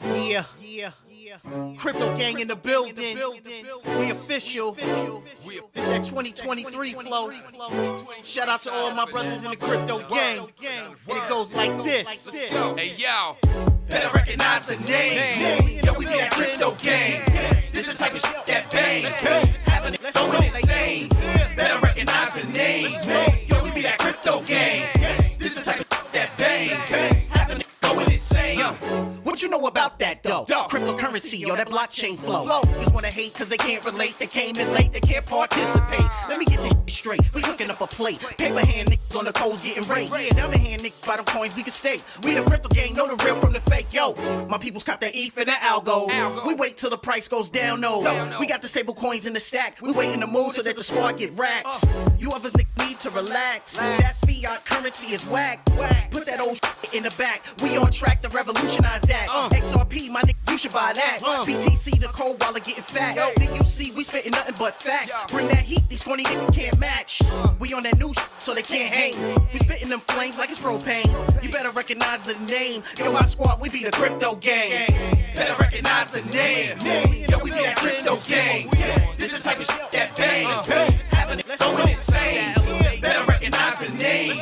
Yeah, yeah, yeah. Crypto gang in the building. We official. It's that 2023 flow. Shout out to all my brothers in the crypto gang. And it goes like this. Hey yo, better recognize the name. Yo, we be that crypto gang. This the type of shit that bangs. Having it going insane. Better recognize the name. Yo, we be that crypto gang. This the type of shit that bangs. Having it going insane. What you know about that though? Cryptocurrency, yo, that blockchain flow. Niggas wanna hate cause they can't relate, they came in late, they can't participate. Let me get this straight. We hooking up a plate. Paper hand niggas on the coals getting raped. Yeah, down the hand niggas buy them coins, we can stake. We the crypto gang, know the real from the fake. Yo, my people's cop that ETH and that algo. Algo. We wait till the price goes down, no. We got the stable coins in the stack. We wait in the move so that the squad get racks. Uh. You others need to relax. That fiat currency is whack. Put that old shit in the back. We on track to revolutionize that. XRP, my nigga, you should buy that. BTC, the cold wallet getting fat. Yo. Then you see we spitting nothing but facts. Bring that heat, these 20 niggas can't match. We on that new shit, so they can't hang. We spitting them flames like it's propane. You better recognize the name. Yo, my squad, we be the crypto gang. Better recognize the name. Yo, we be that crypto gang. This the type of shit that bangs. Having it going insane. Better recognize the name.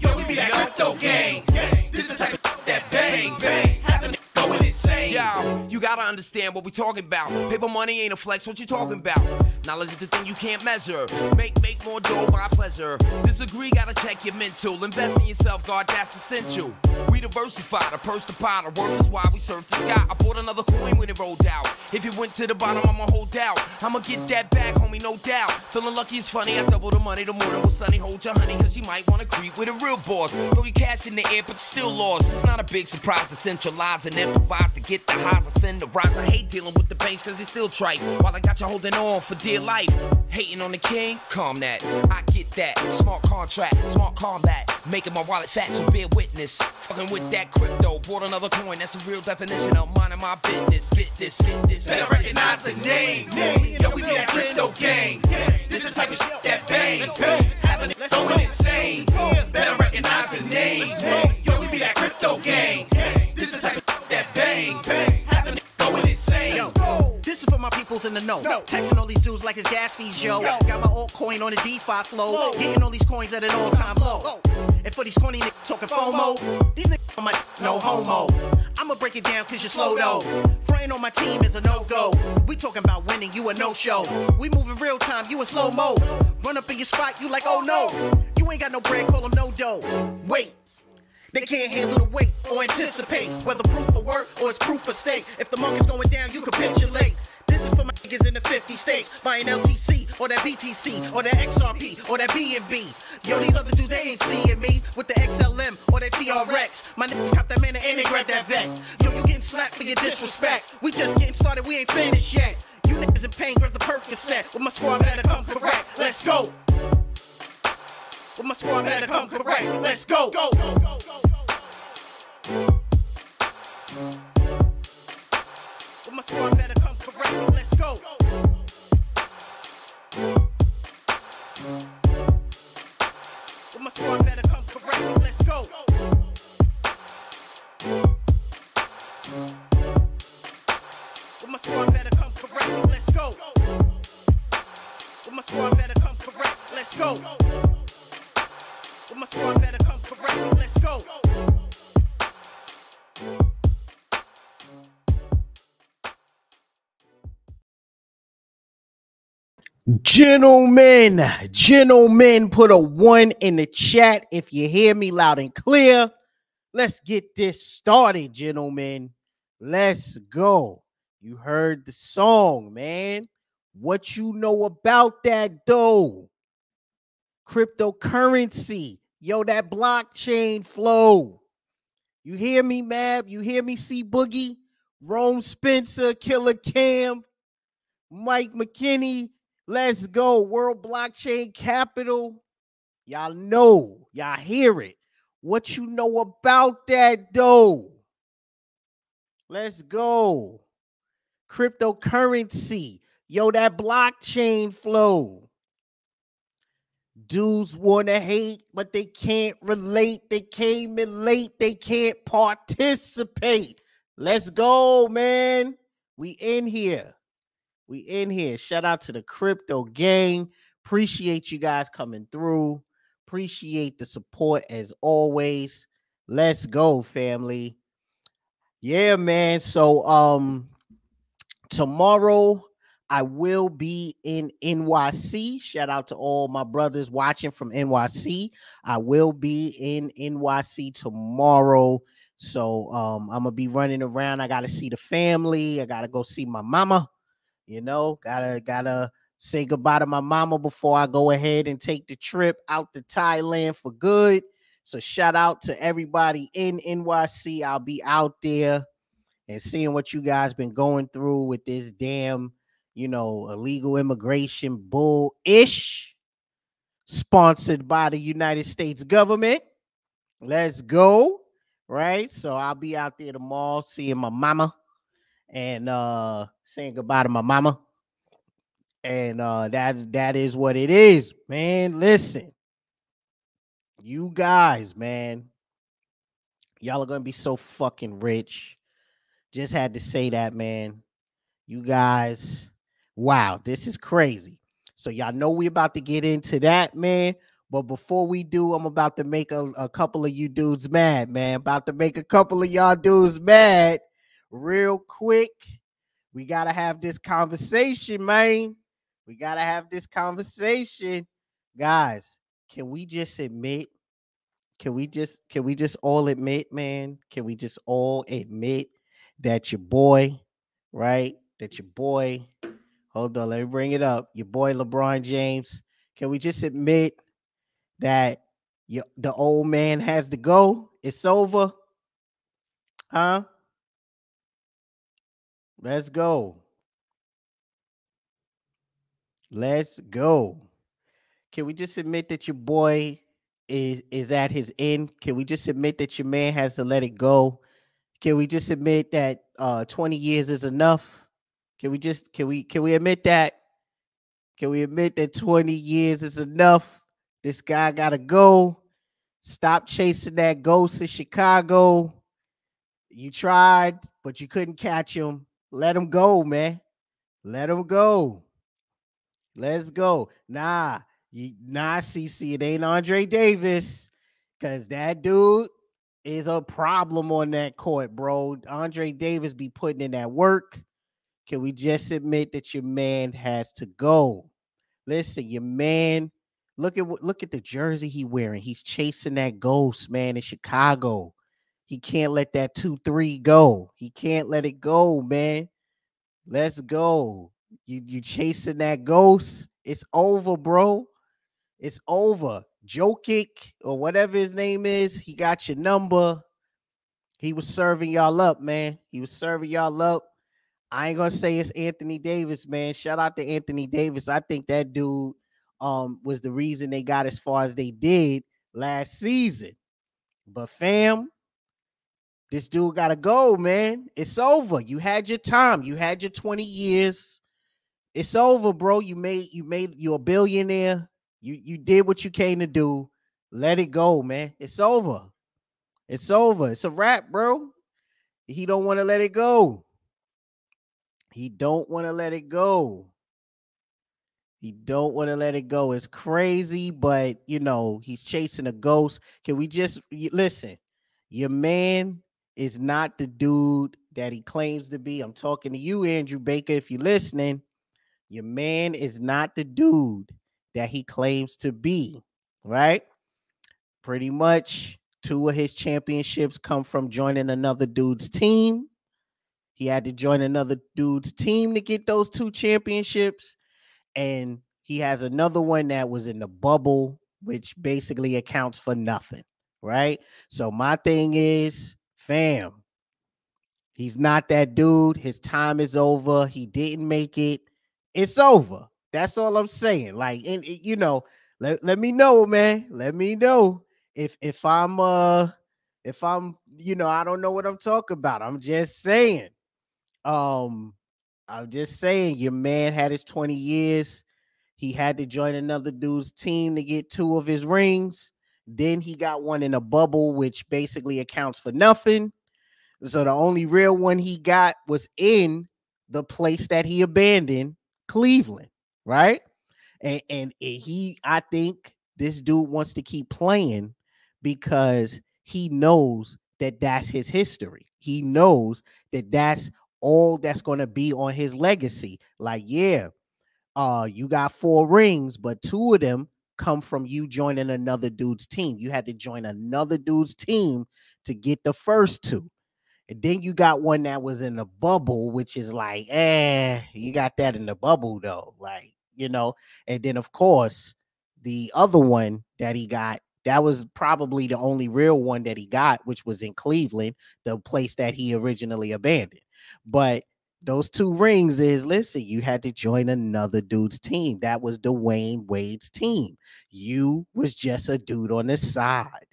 Yo, we be that crypto gang. This the type of shit that bangs. Going insane. Yo, you gotta understand what we talking about. Paper money ain't a flex, what you talking about? Knowledge is the thing you can't measure. Make make more dough by pleasure. Disagree, gotta check your mental. Invest in yourself, God, that's essential. We diversify, the purse to pot, the worth is why we surf the sky. I bought another coin when it rolled out. If it went to the bottom, I'ma hold out. I'ma get that back, homie, no doubt. Feeling lucky is funny, I double the money. The morning was sunny, hold your honey, cause you might wanna creep with a real boss. Throw your cash in the air, but still lost. It's not a big surprise to centralize and improvise to get the highs. I send the rise. I hate dealing with the pains cause it's still trite. While I got you holding on for dear life. Hating on the king, calm that. I get that. Smart contract, smart combat. Making my wallet fat, so bear witness. Fucking with that crypto, bought another coin. That's a real definition of minding my business. Get this, get this. Better recognize the name. name. Yo, we be that crypto gang. This the type of shit that bangs. Having it going insane. Better recognize the name. Yo, we be that crypto gang. This the type of shit that bangs. Having going insane. Yo, this is for my peoples in the know. No. Texting all these dudes like it's gas fees, yo. Got my altcoin on the DeFi flow. Getting all these coins at an all time low. And for these corny niggas talking FOMO, these niggas on my no homo. I'ma break it down cause you're slow though. Fronting on my team is a no go. We talking about winning, you a no show. We moving real time, you in slow mo. Run up in your spot, you like, oh no. You ain't got no bread, call them no dough. Wait. They can't handle the weight or anticipate whether proof of work or it's proof of stake. If the market's going down, you capitulate. This is for my niggas in the 50 states buying LTC or that BTC or that XRP or that BNB. Yo, these other dudes they ain't seeing me with the XLM or that TRX. My niggas cop that man and they grab that vet. Yo, you getting slapped for your disrespect. We just getting started, we ain't finished yet. You niggas in pain, grab the Percocet. With my squad better come correct. Let's go. With my squad better come correct. Let's go. Go. Go. Go. Go. With my squad better come correct. Let's go. With my squad better come correct. Let's go. With my squad better come correct. Let's go. With my squad better come correct. Let's go. With my squad better come correct. Let's go. Gentlemen, gentlemen, put a one in the chat if you hear me loud and clear. Let's get this started, gentlemen. Let's go. You heard the song, man. What you know about that though? Cryptocurrency. Yo, that blockchain flow. You hear me, Mab? You hear me, C Boogie? Rome Spencer, Killer Cam, Mike McKinney. Let's go. World Blockchain Capital. Y'all know, y'all hear it. What you know about that though? Let's go. Cryptocurrency. Yo, that blockchain flow. Dudes want to hate, but they can't relate. They came in late. They can't participate. Let's go, man. We in here. We in here. Shout out to the crypto gang. Appreciate you guys coming through. Appreciate the support as always. Let's go, family. Yeah, man. So um tomorrow I will be in NYC. Shout out to all my brothers watching from NYC. I will be in NYC tomorrow. So um, I'm gonna be running around. I gotta see the family. I gotta go see my mama. You know, gotta gotta say goodbye to my mama before I go ahead and take the trip out to Thailand for good. So shout out to everybody in NYC. I'll be out there and seeing what you guys been going through with this damn, you know, illegal immigration bull ish sponsored by the United States government. Let's go right? So I'll be out there tomorrow seeing my mama and uh saying goodbye to my mama. And uh that's that is what it is, man. Listen, you guys, man, y'all are gonna be so fucking rich. Just had to say that, man. You guys, wow, this is crazy. So y'all know we about to get into that, man. But before we do, I'm about to make a, a couple of you dudes mad, man. About to make a couple of y'all dudes mad real quick. We got to have this conversation, man. We got to have this conversation. Guys, can we just admit? Can we just can we just all admit, man? Can we just all admit that your boy, right? That your boy, hold on, let me bring it up. Your boy LeBron James. Can we just admit that you, the old man has to go. It's over. Huh? Let's go. Let's go. Can we just admit that your boy is is at his end? Can we just admit that your man has to let it go? Can we just admit that uh 20 years is enough? Can we just can we can we admit that? Can we admit that 20 years is enough? This guy got to go. Stop chasing that ghost in Chicago. You tried, but you couldn't catch him. Let him go, man. Let him go. Let's go. Nah, you, nah, CC. It ain't Andre Davis, cause that dude is a problem on that court, bro. Andre Davis be putting in that work. Can we just admit that your man has to go? Listen, your man Look at what look at the jersey he wearing. He's chasing that ghost, man, in Chicago. He can't let that 2-3 go. He can't let it go, man. Let's go. You you chasing that ghost. It's over, bro. It's over. Jokic or whatever his name is, he got your number. He was serving y'all up, man. He was serving y'all up. I ain't gonna say it's Anthony Davis, man. Shout out to Anthony Davis. I think that dude um was the reason they got as far as they did last season. But fam, this dude got to go, man. It's over. You had your time. You had your 20 years. It's over, bro. You made you made you a billionaire. You you did what you came to do. Let it go, man. It's over. It's over. It's a wrap, bro. He don't want to let it go. He don't want to let it go. He don't want to let it go. It's crazy, but you know, he's chasing a ghost. Can we just listen? Your man is not the dude that he claims to be. I'm talking to you, Andrew Baker, if you're listening. Your man is not the dude that he claims to be, right? Pretty much two of his championships come from joining another dude's team. He had to join another dude's team to get those two championships and he has another one that was in the bubble, which basically accounts for nothing, right? So my thing is, fam, he's not that dude. His time is over. He didn't make it. It's over. That's all I'm saying. Like, and you know, let, let me know, man. Let me know if if I'm uh if I'm, you know, I don't know what I'm talking about. I'm just saying. Um, I'm just saying, your man had his 20 years. He had to join another dude's team to get two of his rings. Then he got one in a bubble, which basically accounts for nothing. So the only real one he got was in the place that he abandoned, Cleveland, right? And and he, I think this dude wants to keep playing because he knows that that's his history. He knows that that's all that's going to be on his legacy. Like, yeah, uh, you got four rings, but two of them come from you joining another dude's team. You had to join another dude's team to get the first two. And then you got one that was in the bubble, which is like, eh, you got that in the bubble though. Like, you know, and then of course, the other one that he got, that was probably the only real one that he got, which was in Cleveland, the place that he originally abandoned. But those two rings is listen, you had to join another dude's team. That was Dwyane Wade's team. You was just a dude on the side.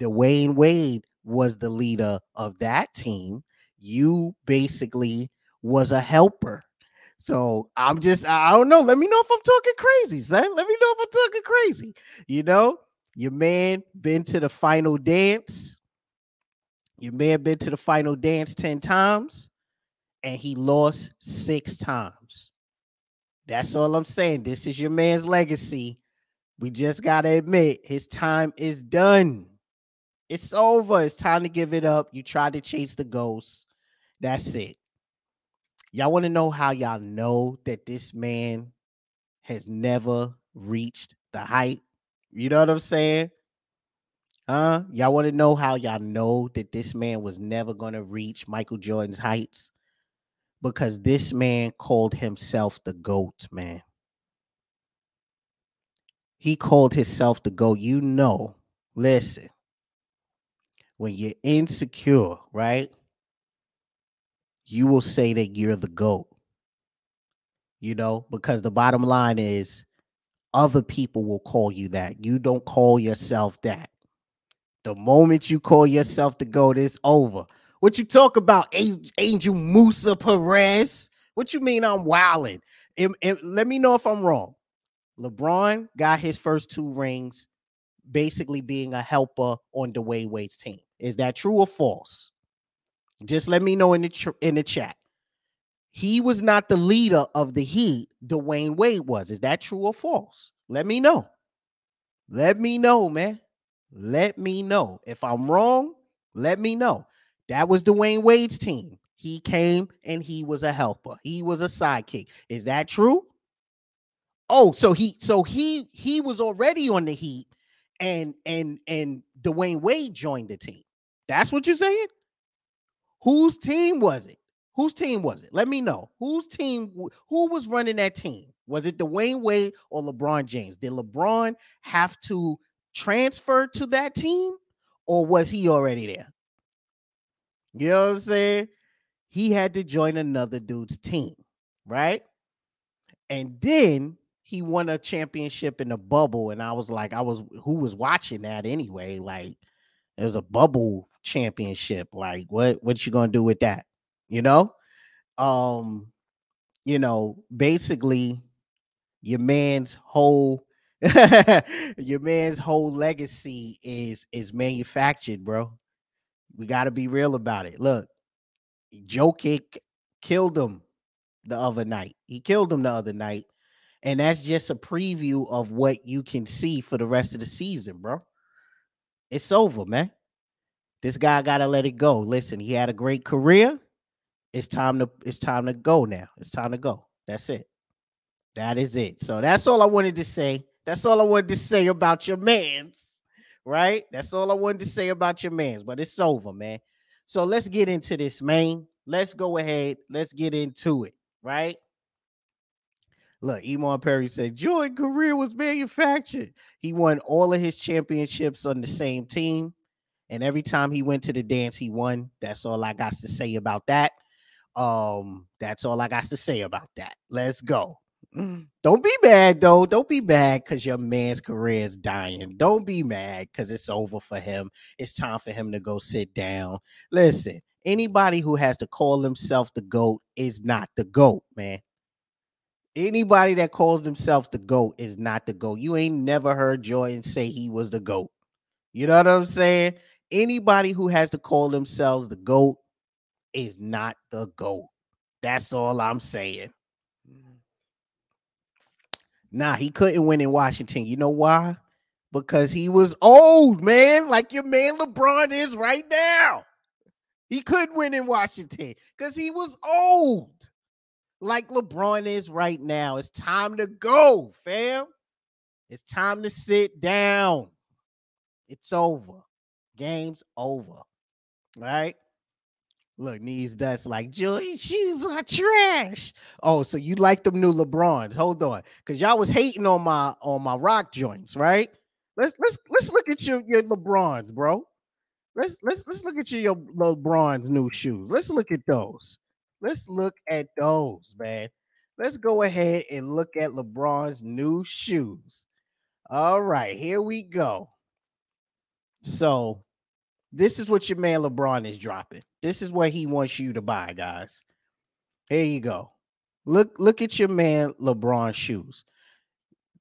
Dwyane Wade was the leader of that team. You basically was a helper. So I'm just, I don't know. Let me know if I'm talking crazy, son. Let me know if I'm talking crazy. You know, your man been to the final dance. Your man been to the final dance 10 times and he lost six times. That's all I'm saying. This is your man's legacy. We just got to admit his time is done. It's over. It's time to give it up. You tried to chase the ghost. That's it. Y'all want to know how y'all know that this man has never reached the height? You know what I'm saying? Huh? Y'all want to know how y'all know that this man was never going to reach Michael Jordan's heights? Because this man called himself the GOAT, man. He called himself the GOAT. You know, listen, when you're insecure, right? You will say that you're the GOAT. You know, because the bottom line is other people will call you that. You don't call yourself that. The moment you call yourself the GOAT, it's over. What you talk about, Angel Musa Perez? What you mean I'm wilding? let me know if I'm wrong. LeBron got his first two rings, basically being a helper on Dwyane Wade's team. Is that true or false? Just let me know in the in the chat. He was not the leader of the Heat. Dwyane Wade was. Is that true or false? Let me know. Let me know, man. Let me know. If I'm wrong, let me know. That was Dwyane Wade's team. He came and he was a helper. He was a sidekick. Is that true? Oh, so he so he he was already on the Heat, and and and Dwyane Wade joined the team. That's what you're saying. Whose team was it? Whose team was it? Let me know. Whose team? Who was running that team? Was it Dwyane Wade or LeBron James? Did LeBron have to transfer to that team, or was he already there? You know what I'm saying? He had to join another dude's team, right? And then he won a championship in the bubble. And I was like, I was who was watching that anyway? Like, it was a bubble championship. Like, what what you gonna do with that? You know? Um, you know, basically your man's whole your man's whole legacy is is manufactured, bro. We got to be real about it. Look, Jokic killed him the other night. He killed him the other night. And that's just a preview of what you can see for the rest of the season, bro. It's over, man. This guy got to let it go. Listen, he had a great career. It's time to it's time to go now. It's time to go. That's it. That is it. So that's all I wanted to say. That's all I wanted to say about your man's right? That's all I wanted to say about your man's, but it's over, man. So let's get into this, man. Let's go ahead. Let's get into it, right? Look, Iman Perry said Jordan career was manufactured. He won all of his championships on the same team. And every time he went to the dance, he won. That's all I got to say about that. Um, that's all I got to say about that. Let's go. Mm. Don't be mad though. Don't be mad because your man's career is dying. Don't be mad because it's over for him. It's time for him to go sit down. Listen, anybody who has to call himself the GOAT is not the GOAT, man. Anybody that calls themselves the GOAT is not the GOAT. You ain't never heard Jordan say he was the GOAT. You know what I'm saying? Anybody who has to call themselves the GOAT is not the GOAT. That's all I'm saying. Nah, he couldn't win in Washington. You know why? Because he was old, man, like your man LeBron is right now. He couldn't win in Washington because he was old, like LeBron is right now. It's time to go, fam. It's time to sit down. It's over. Game's over. All right. Look, knees dust like Julie shoes are trash. Oh, so you like them new LeBrons? Hold on, because y'all was hating on my on my rock joints, right? Let's let's let's look at your your LeBrons, bro. Let's let's let's look at your, your LeBron's new shoes. Let's look at those. Let's look at those, man. Let's go ahead and look at LeBron's new shoes. All right, here we go. So, this is what your man LeBron is dropping. This is what he wants you to buy, guys. Here you go. Look, look at your man LeBron shoes.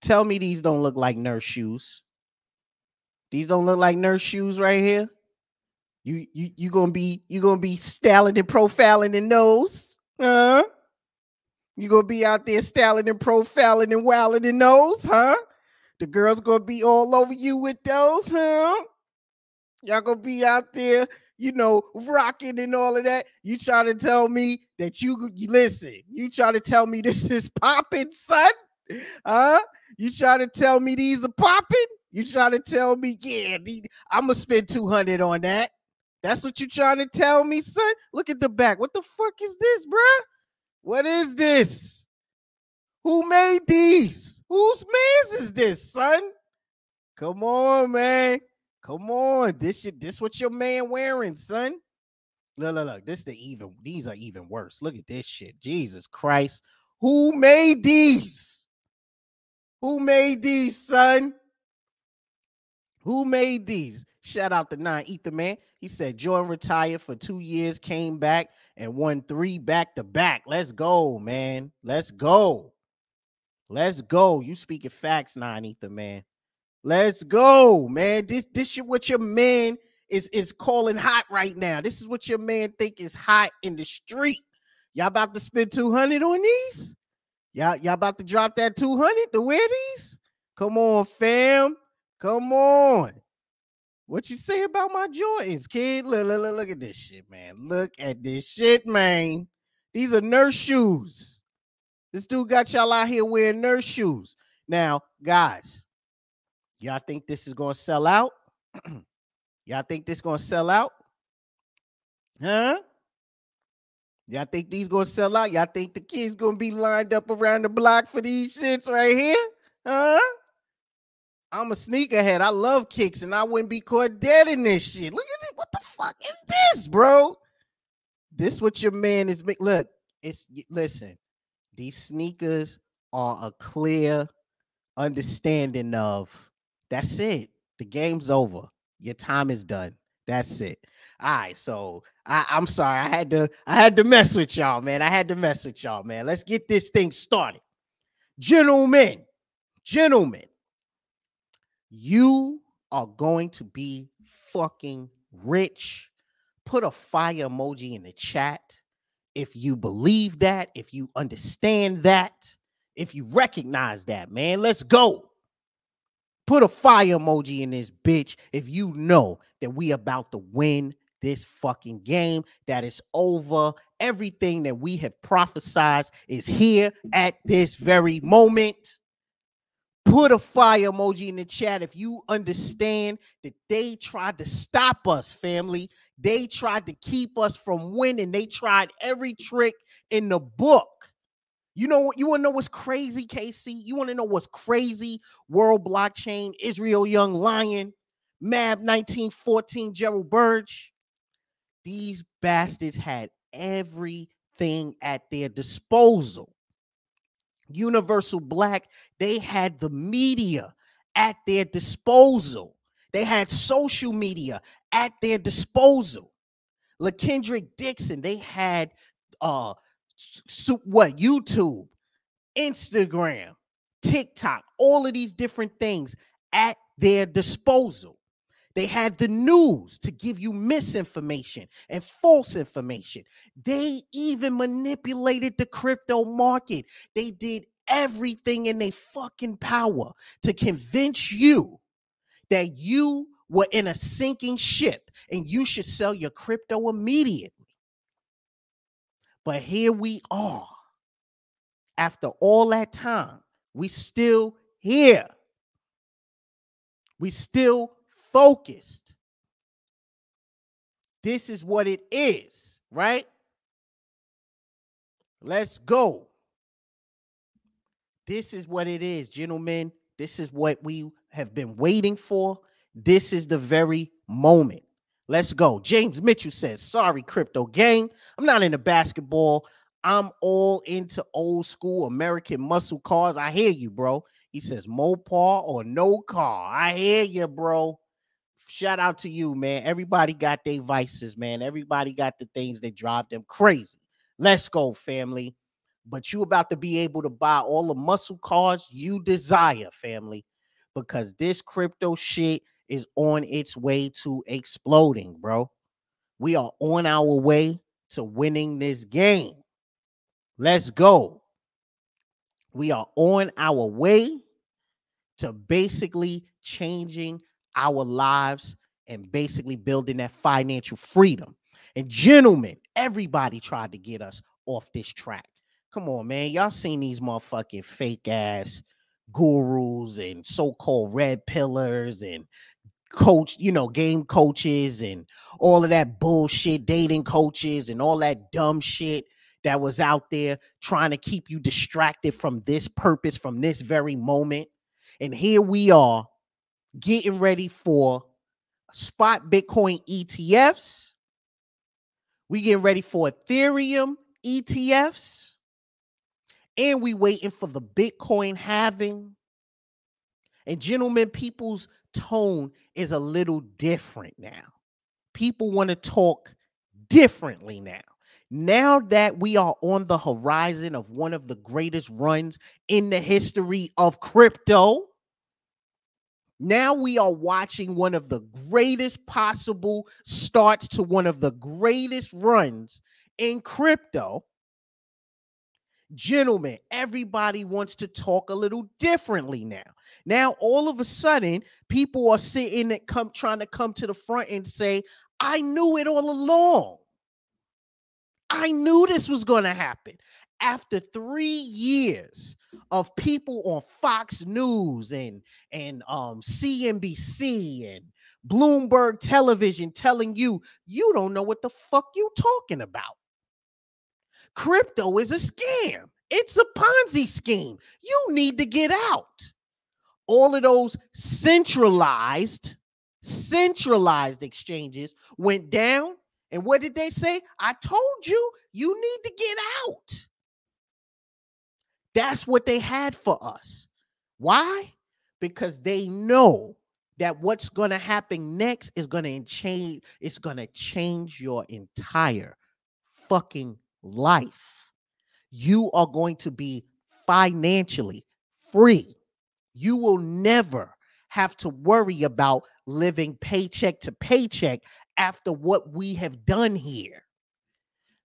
Tell me these don't look like nurse shoes. These don't look like nurse shoes right here. You you you gonna be you gonna be styling and profiling in those, huh? You gonna be out there styling and profiling and wilding in those, huh? The girls gonna be all over you with those, huh? Y'all gonna be out there you know, rocking and all of that. You try to tell me that you, you listen, you try to tell me this is popping, son. Huh? You try to tell me these are popping? You try to tell me, yeah, I'm gonna spend 200 on that. That's what you trying to tell me, son? Look at the back. What the fuck is this, bruh? What is this? Who made these? Whose man's is this, son? Come on, man. Come on, this shit, this what your man wearing, son. Look, look, look. This the even. These are even worse. Look at this shit. Jesus Christ, who made these? Who made these, son? Who made these? Shout out to Nine Ether Man. He said Jordan retired for two years, came back and won three back to back. Let's go, man. Let's go. Let's go. You speaking facts, Nine Ether Man. Let's go, man. This this is what your man is is calling hot right now. This is what your man think is hot in the street. Y'all about to spend 200 on these? Y'all, y'all about to drop that 200 to wear these? Come on, fam. Come on. What you say about my Jordans, kid? Look, look, look, look at this shit, man. Look at this shit, man. These are nurse shoes. This dude got y'all out here wearing nurse shoes. Now, guys, Y'all think this is gonna sell out? Y'all think this gonna sell out? Huh? Y'all think these gonna sell out? Y'all think the kids gonna be lined up around the block for these shits right here? Huh? I'm a sneakerhead. I love kicks, and I wouldn't be caught dead in this shit. Look at this. What the fuck is this, bro? This what your man is. Look, it's listen. These sneakers are a clear understanding of that's it. The game's over. Your time is done. That's it. All right. So I, I'm sorry. I had to I had to mess with y'all, man. I had to mess with y'all, man. Let's get this thing started. Gentlemen, gentlemen, you are going to be fucking rich. Put a fire emoji in the chat if you believe that, if you understand that, if you recognize that, man. Let's go. Put a fire emoji in this bitch if you know that we about to win this fucking game that is over. Everything that we have prophesied is here at this very moment. Put a fire emoji in the chat if you understand that they tried to stop us, family. They tried to keep us from winning. They tried every trick in the book. You know what? You want to know what's crazy, KC? You want to know what's crazy? World blockchain, Israel Young Lion, Mab 1914, Gerald Burge. These bastards had everything at their disposal. Universal Black, they had the media at their disposal. They had social media at their disposal. LaKendrick Dixon, they had uh what YouTube, Instagram, TikTok, all of these different things at their disposal. They had the news to give you misinformation and false information. They even manipulated the crypto market. They did everything in their fucking power to convince you that you were in a sinking ship and you should sell your crypto immediately. But here we are. After all that time, we still here. We still focused. This is what it is, right? Let's go. This is what it is, gentlemen. This is what we have been waiting for. This is the very moment. Let's go. James Mitchell says, Sorry, crypto gang. I'm not into basketball. I'm all into old school American muscle cars. I hear you, bro. He says, Mopar or no car. I hear you, bro. Shout out to you, man. Everybody got their vices, man. Everybody got the things that drive them crazy. Let's go, family. But you about to be able to buy all the muscle cars you desire, family, because this crypto shit is on its way to exploding, bro. We are on our way to winning this game. Let's go. We are on our way to basically changing our lives and basically building that financial freedom. And gentlemen, everybody tried to get us off this track. Come on, man. Y'all seen these motherfucking fake ass gurus and so-called red pillars and coach, you know, game coaches and all of that bullshit, dating coaches and all that dumb shit that was out there trying to keep you distracted from this purpose, from this very moment. And here we are getting ready for spot Bitcoin ETFs. We getting ready for Ethereum ETFs. And we waiting for the Bitcoin halving. And gentlemen, people's tone is a little different now. People want to talk differently now. Now that we are on the horizon of one of the greatest runs in the history of crypto, now we are watching one of the greatest possible starts to one of the greatest runs in crypto. Gentlemen, everybody wants to talk a little differently now. Now, all of a sudden, people are sitting and come trying to come to the front and say, I knew it all along. I knew this was going to happen. After three years of people on Fox News and and um, CNBC and Bloomberg Television telling you you don't know what the fuck you talking about. Crypto is a scam. It's a Ponzi scheme. You need to get out. All of those centralized centralized exchanges went down and what did they say? I told you, you need to get out. That's what they had for us. Why? Because they know that what's going to happen next is going to change it's going to change your entire fucking life. You are going to be financially free. You will never have to worry about living paycheck to paycheck after what we have done here.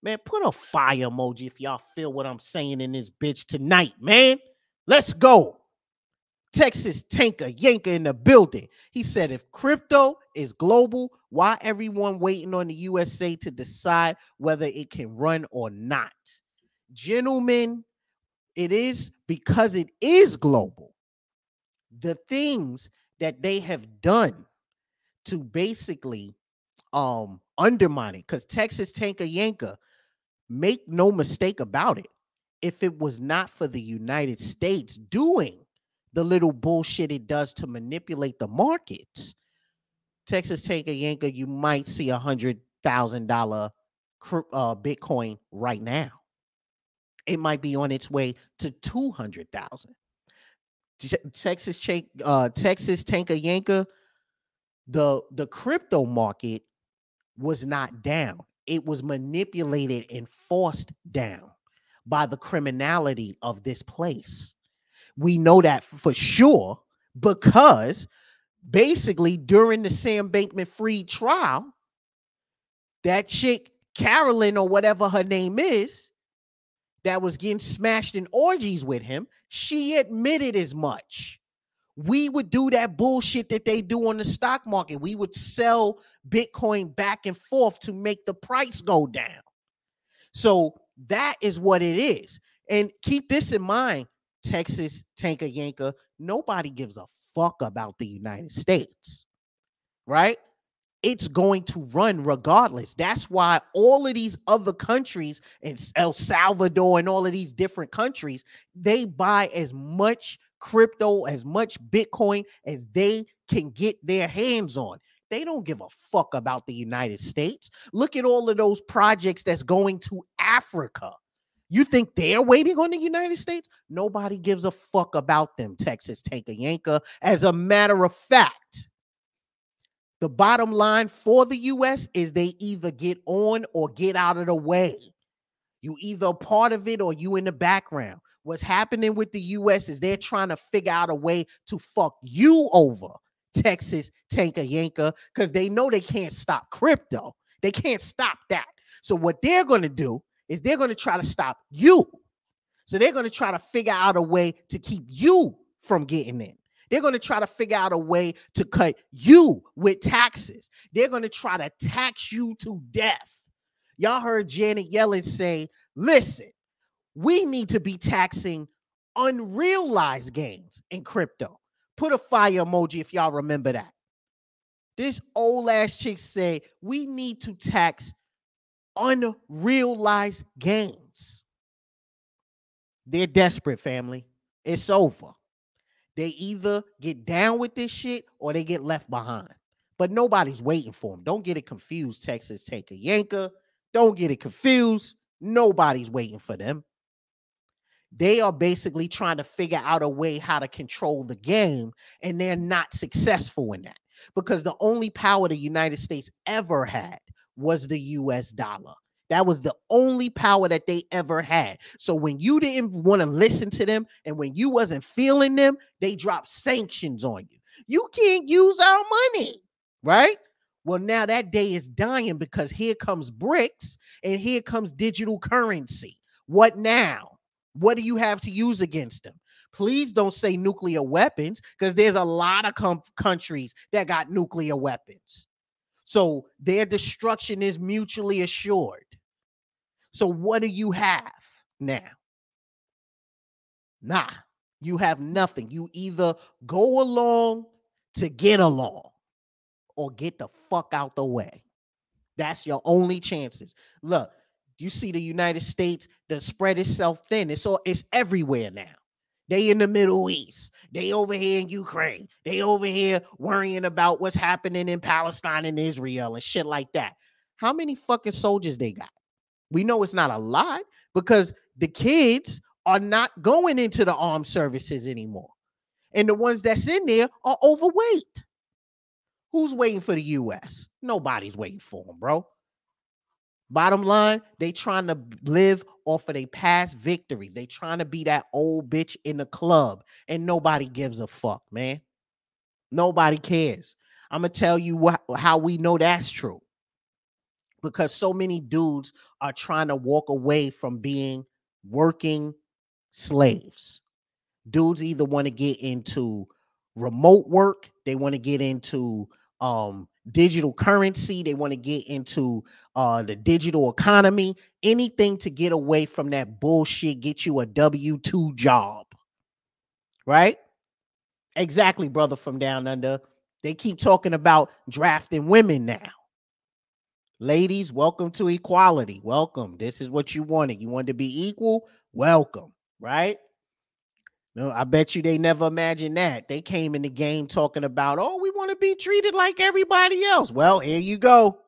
Man, put a fire emoji if y'all feel what I'm saying in this bitch tonight, man. Let's go. Texas tanker Yanker in the building. He said, if crypto is global, why everyone waiting on the USA to decide whether it can run or not? Gentlemen, it is because it is global. The things that they have done to basically um undermine it because Texas Tanker Yanker, make no mistake about it. If it was not for the United States doing the little bullshit it does to manipulate the markets, Texas Tanker Yanker, you might see a hundred thousand dollar uh, Bitcoin right now. It might be on its way to two hundred thousand. Texas, uh, Texas Tanker Yanker, the the crypto market was not down. It was manipulated and forced down by the criminality of this place. We know that for sure because basically during the Sam Bankman Fried trial, that chick, Carolyn, or whatever her name is, that was getting smashed in orgies with him, she admitted as much. We would do that bullshit that they do on the stock market. We would sell Bitcoin back and forth to make the price go down. So that is what it is. And keep this in mind Texas, Tanka Yanka, nobody gives a fuck about the United States, right? It's going to run regardless. That's why all of these other countries and El Salvador and all of these different countries, they buy as much crypto, as much Bitcoin as they can get their hands on. They don't give a fuck about the United States. Look at all of those projects that's going to Africa. You think they're waiting on the United States? Nobody gives a fuck about them, Texas Yanka. As a matter of fact, the bottom line for the US is they either get on or get out of the way. You either part of it or you in the background. What's happening with the US is they're trying to figure out a way to fuck you over, Texas Yanka, because they know they can't stop crypto. They can't stop that. So what they're going to do is they're going to try to stop you. So they're going to try to figure out a way to keep you from getting in. They're going to try to figure out a way to cut you with taxes. They're going to try to tax you to death. Y'all heard Janet Yellen say, listen, we need to be taxing unrealized gains in crypto. Put a fire emoji if y'all remember that. This old ass chick say we need to tax unrealized gains. They're desperate, family. It's over. They either get down with this shit or they get left behind. But nobody's waiting for them. Don't get it confused, Texas Take a Yanka. Don't get it confused. Nobody's waiting for them. They are basically trying to figure out a way how to control the game, and they're not successful in that because the only power the United States ever had was the US dollar. That was the only power that they ever had. So when you didn't want to listen to them and when you wasn't feeling them, they dropped sanctions on you. You can't use our money, right? Well, now that day is dying because here comes BRICS and here comes digital currency. What now? What do you have to use against them? Please don't say nuclear weapons because there's a lot of com- countries that got nuclear weapons. So their destruction is mutually assured. So what do you have now? Nah, you have nothing. You either go along to get along or get the fuck out the way. That's your only chances. Look, you see the United States the spread itself thin. It's all it's everywhere now. They in the Middle East. They over here in Ukraine. They over here worrying about what's happening in Palestine and Israel and shit like that. How many fucking soldiers they got? We know it's not a lot because the kids are not going into the armed services anymore. And the ones that's in there are overweight. Who's waiting for the US? Nobody's waiting for them, bro. Bottom line, they trying to live off of their past victories. They trying to be that old bitch in the club, and nobody gives a fuck, man. Nobody cares. I'm gonna tell you what, how we know that's true. Because so many dudes are trying to walk away from being working slaves. Dudes either want to get into remote work, they want to get into um digital currency they want to get into uh the digital economy anything to get away from that bullshit get you a w2 job right? Exactly brother from down under. They keep talking about drafting women now. Ladies welcome to equality. Welcome. This is what you wanted. You wanted to be equal? Welcome right no, I bet you they never imagined that. They came in the game talking about, oh, we want to be treated like everybody else. Well, here you go.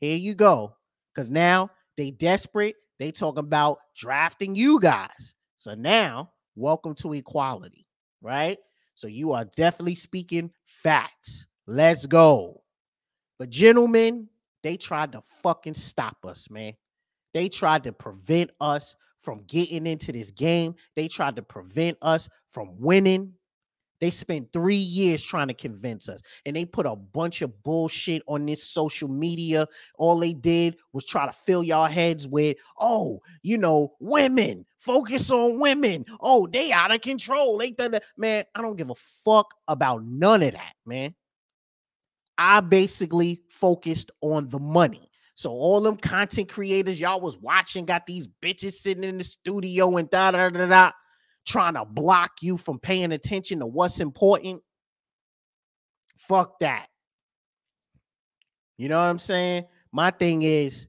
Here you go. Because now they desperate. They talk about drafting you guys. So now, welcome to equality, right? So you are definitely speaking facts. Let's go. But gentlemen, they tried to fucking stop us, man. They tried to prevent us from getting into this game. They tried to prevent us from winning. They spent three years trying to convince us, and they put a bunch of bullshit on this social media. All they did was try to fill y'all heads with, oh, you know, women, focus on women. Oh, they out of control. They that. Man, I don't give a fuck about none of that, man. I basically focused on the money. So all them content creators y'all was watching got these bitches sitting in the studio and da da da da trying to block you from paying attention to what's important. Fuck that. You know what I'm saying? My thing is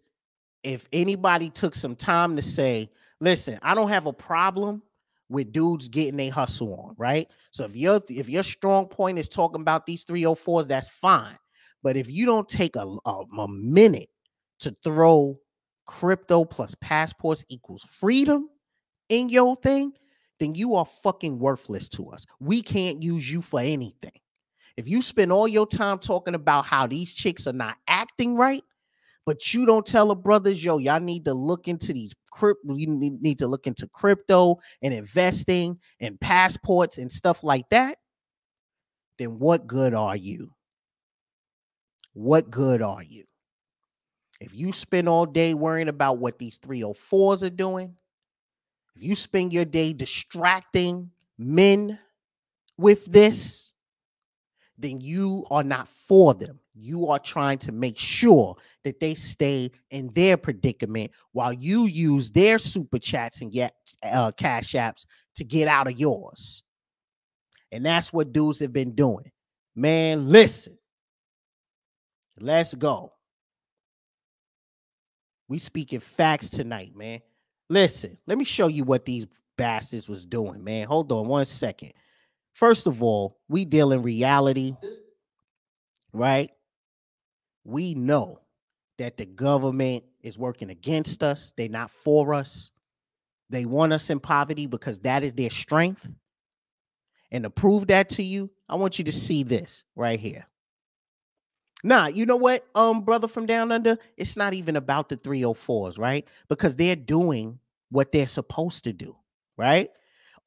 if anybody took some time to say, listen, I don't have a problem with dudes getting a hustle on, right? So if your if your strong point is talking about these 304s, that's fine. But if you don't take a, a, a minute to throw crypto plus passports equals freedom in your thing, then you are fucking worthless to us. We can't use you for anything. If you spend all your time talking about how these chicks are not acting right, but you don't tell the brothers, yo, y'all need to look into these crypto, you need, need to look into crypto and investing and passports and stuff like that, then what good are you? What good are you? If you spend all day worrying about what these 304s are doing, if you spend your day distracting men with this, then you are not for them. You are trying to make sure that they stay in their predicament while you use their super chats and get uh, cash apps to get out of yours. And that's what dudes have been doing. Man, listen. Let's go. We speaking facts tonight, man. Listen, let me show you what these bastards was doing, man. Hold on one second. First of all, we deal in reality, right? We know that the government is working against us. They're not for us. They want us in poverty because that is their strength. And to prove that to you, I want you to see this right here. Nah, you know what, um, brother from down under, it's not even about the 304s, right? Because they're doing what they're supposed to do, right?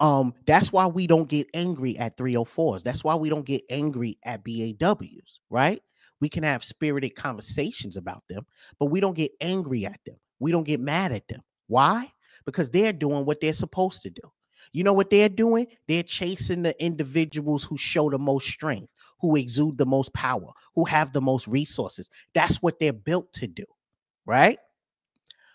Um, that's why we don't get angry at 304s. That's why we don't get angry at BAWs, right? We can have spirited conversations about them, but we don't get angry at them. We don't get mad at them. Why? Because they're doing what they're supposed to do. You know what they're doing? They're chasing the individuals who show the most strength who exude the most power, who have the most resources. That's what they're built to do, right?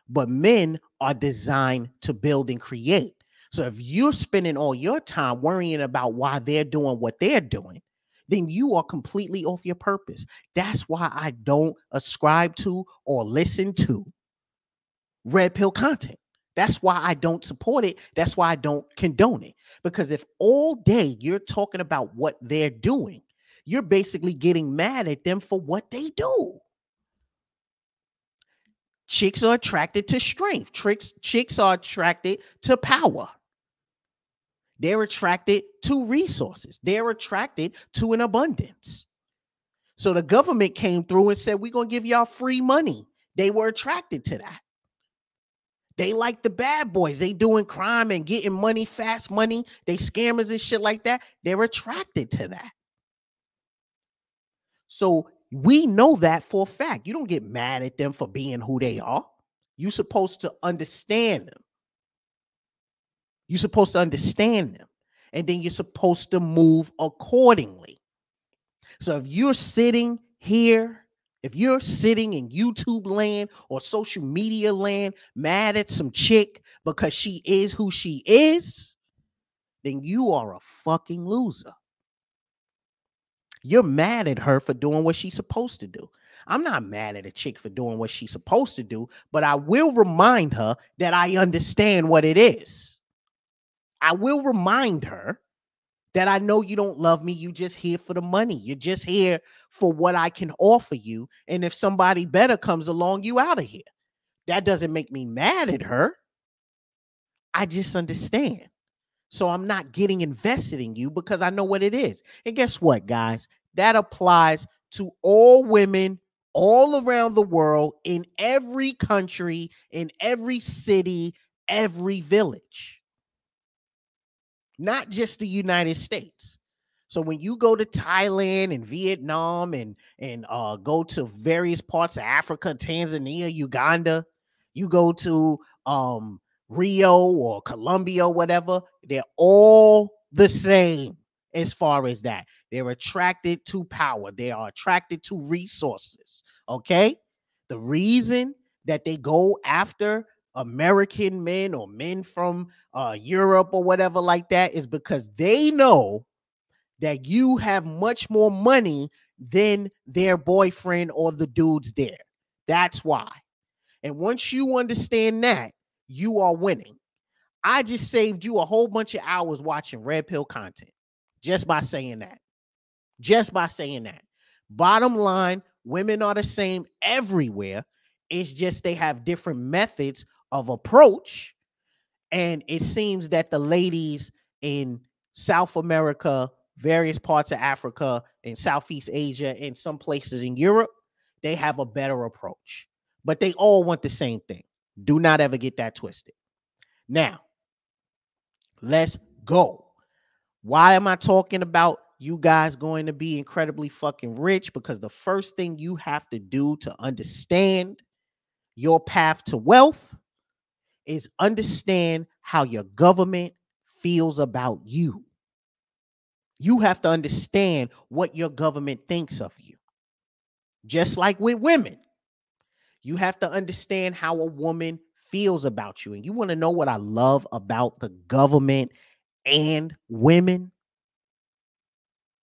But men are designed to build and create. So if you're spending all your time worrying about why they're doing what they're doing, then you are completely off your purpose. That's why I don't ascribe to or listen to red pill content. That's why I don't support it. That's why I don't condone it. Because if all day you're talking about what they're doing, you're basically getting mad at them for what they do. Chicks are attracted to strength. Tricks, chicks are attracted to power. They're attracted to resources. They're attracted to an abundance. So the government came through and said, We're going to give y'all free money. They were attracted to that. They like the bad boys. They doing crime and getting money, fast money. They scammers and shit like that. They're attracted to that. So we know that for a fact. You don't get mad at them for being who they are. You're supposed to understand them. You're supposed to understand them. And then you're supposed to move accordingly. So if you're sitting here, if you're sitting in YouTube land or social media land mad at some chick because she is who she is, then you are a fucking loser. You're mad at her for doing what she's supposed to do. I'm not mad at a chick for doing what she's supposed to do, but I will remind her that I understand what it is. I will remind her that I know you don't love me. You just here for the money. You're just here for what I can offer you. And if somebody better comes along, you out of here. That doesn't make me mad at her. I just understand. So I'm not getting invested in you because I know what it is. And guess what, guys? That applies to all women all around the world, in every country, in every city, every village, not just the United States. So when you go to Thailand and Vietnam and and uh, go to various parts of Africa, Tanzania, Uganda, you go to um, Rio or Colombia, whatever, they're all the same as far as that. They're attracted to power. They are attracted to resources. Okay. The reason that they go after American men or men from uh, Europe or whatever like that is because they know that you have much more money than their boyfriend or the dudes there. That's why. And once you understand that, you are winning. I just saved you a whole bunch of hours watching red pill content just by saying that. Just by saying that. Bottom line, women are the same everywhere. It's just they have different methods of approach. And it seems that the ladies in South America, various parts of Africa, and Southeast Asia, and some places in Europe, they have a better approach. But they all want the same thing. Do not ever get that twisted. Now, let's go. Why am I talking about you guys going to be incredibly fucking rich? Because the first thing you have to do to understand your path to wealth is understand how your government feels about you. You have to understand what your government thinks of you. Just like with women, you have to understand how a woman feels about you. And you want to know what I love about the government and women?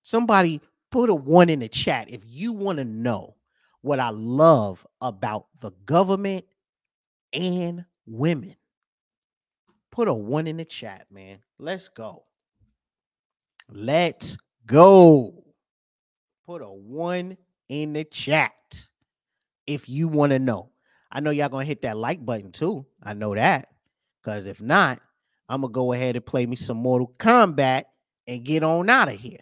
Somebody put a one in the chat if you want to know what I love about the government and women. Put a one in the chat, man. Let's go. Let's go. Put a one in the chat if you want to know. I know y'all gonna hit that like button too. I know that. Because if not, I'm gonna go ahead and play me some Mortal Kombat and get on out of here.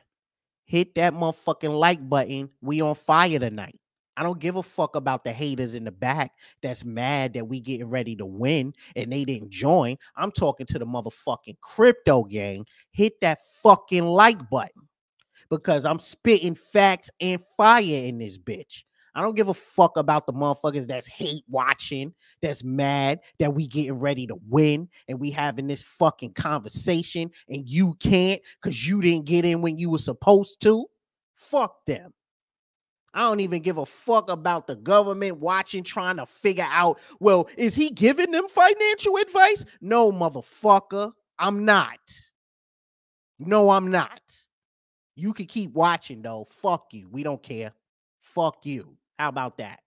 Hit that motherfucking like button. We on fire tonight. I don't give a fuck about the haters in the back that's mad that we getting ready to win and they didn't join. I'm talking to the motherfucking crypto gang. Hit that fucking like button because I'm spitting facts and fire in this bitch. I don't give a fuck about the motherfuckers that's hate watching, that's mad that we getting ready to win and we having this fucking conversation and you can't because you didn't get in when you were supposed to. Fuck them. I don't even give a fuck about the government watching, trying to figure out, well, is he giving them financial advice? No, motherfucker. I'm not. No, I'm not. You can keep watching, though. Fuck you. We don't care. Fuck you. How about that?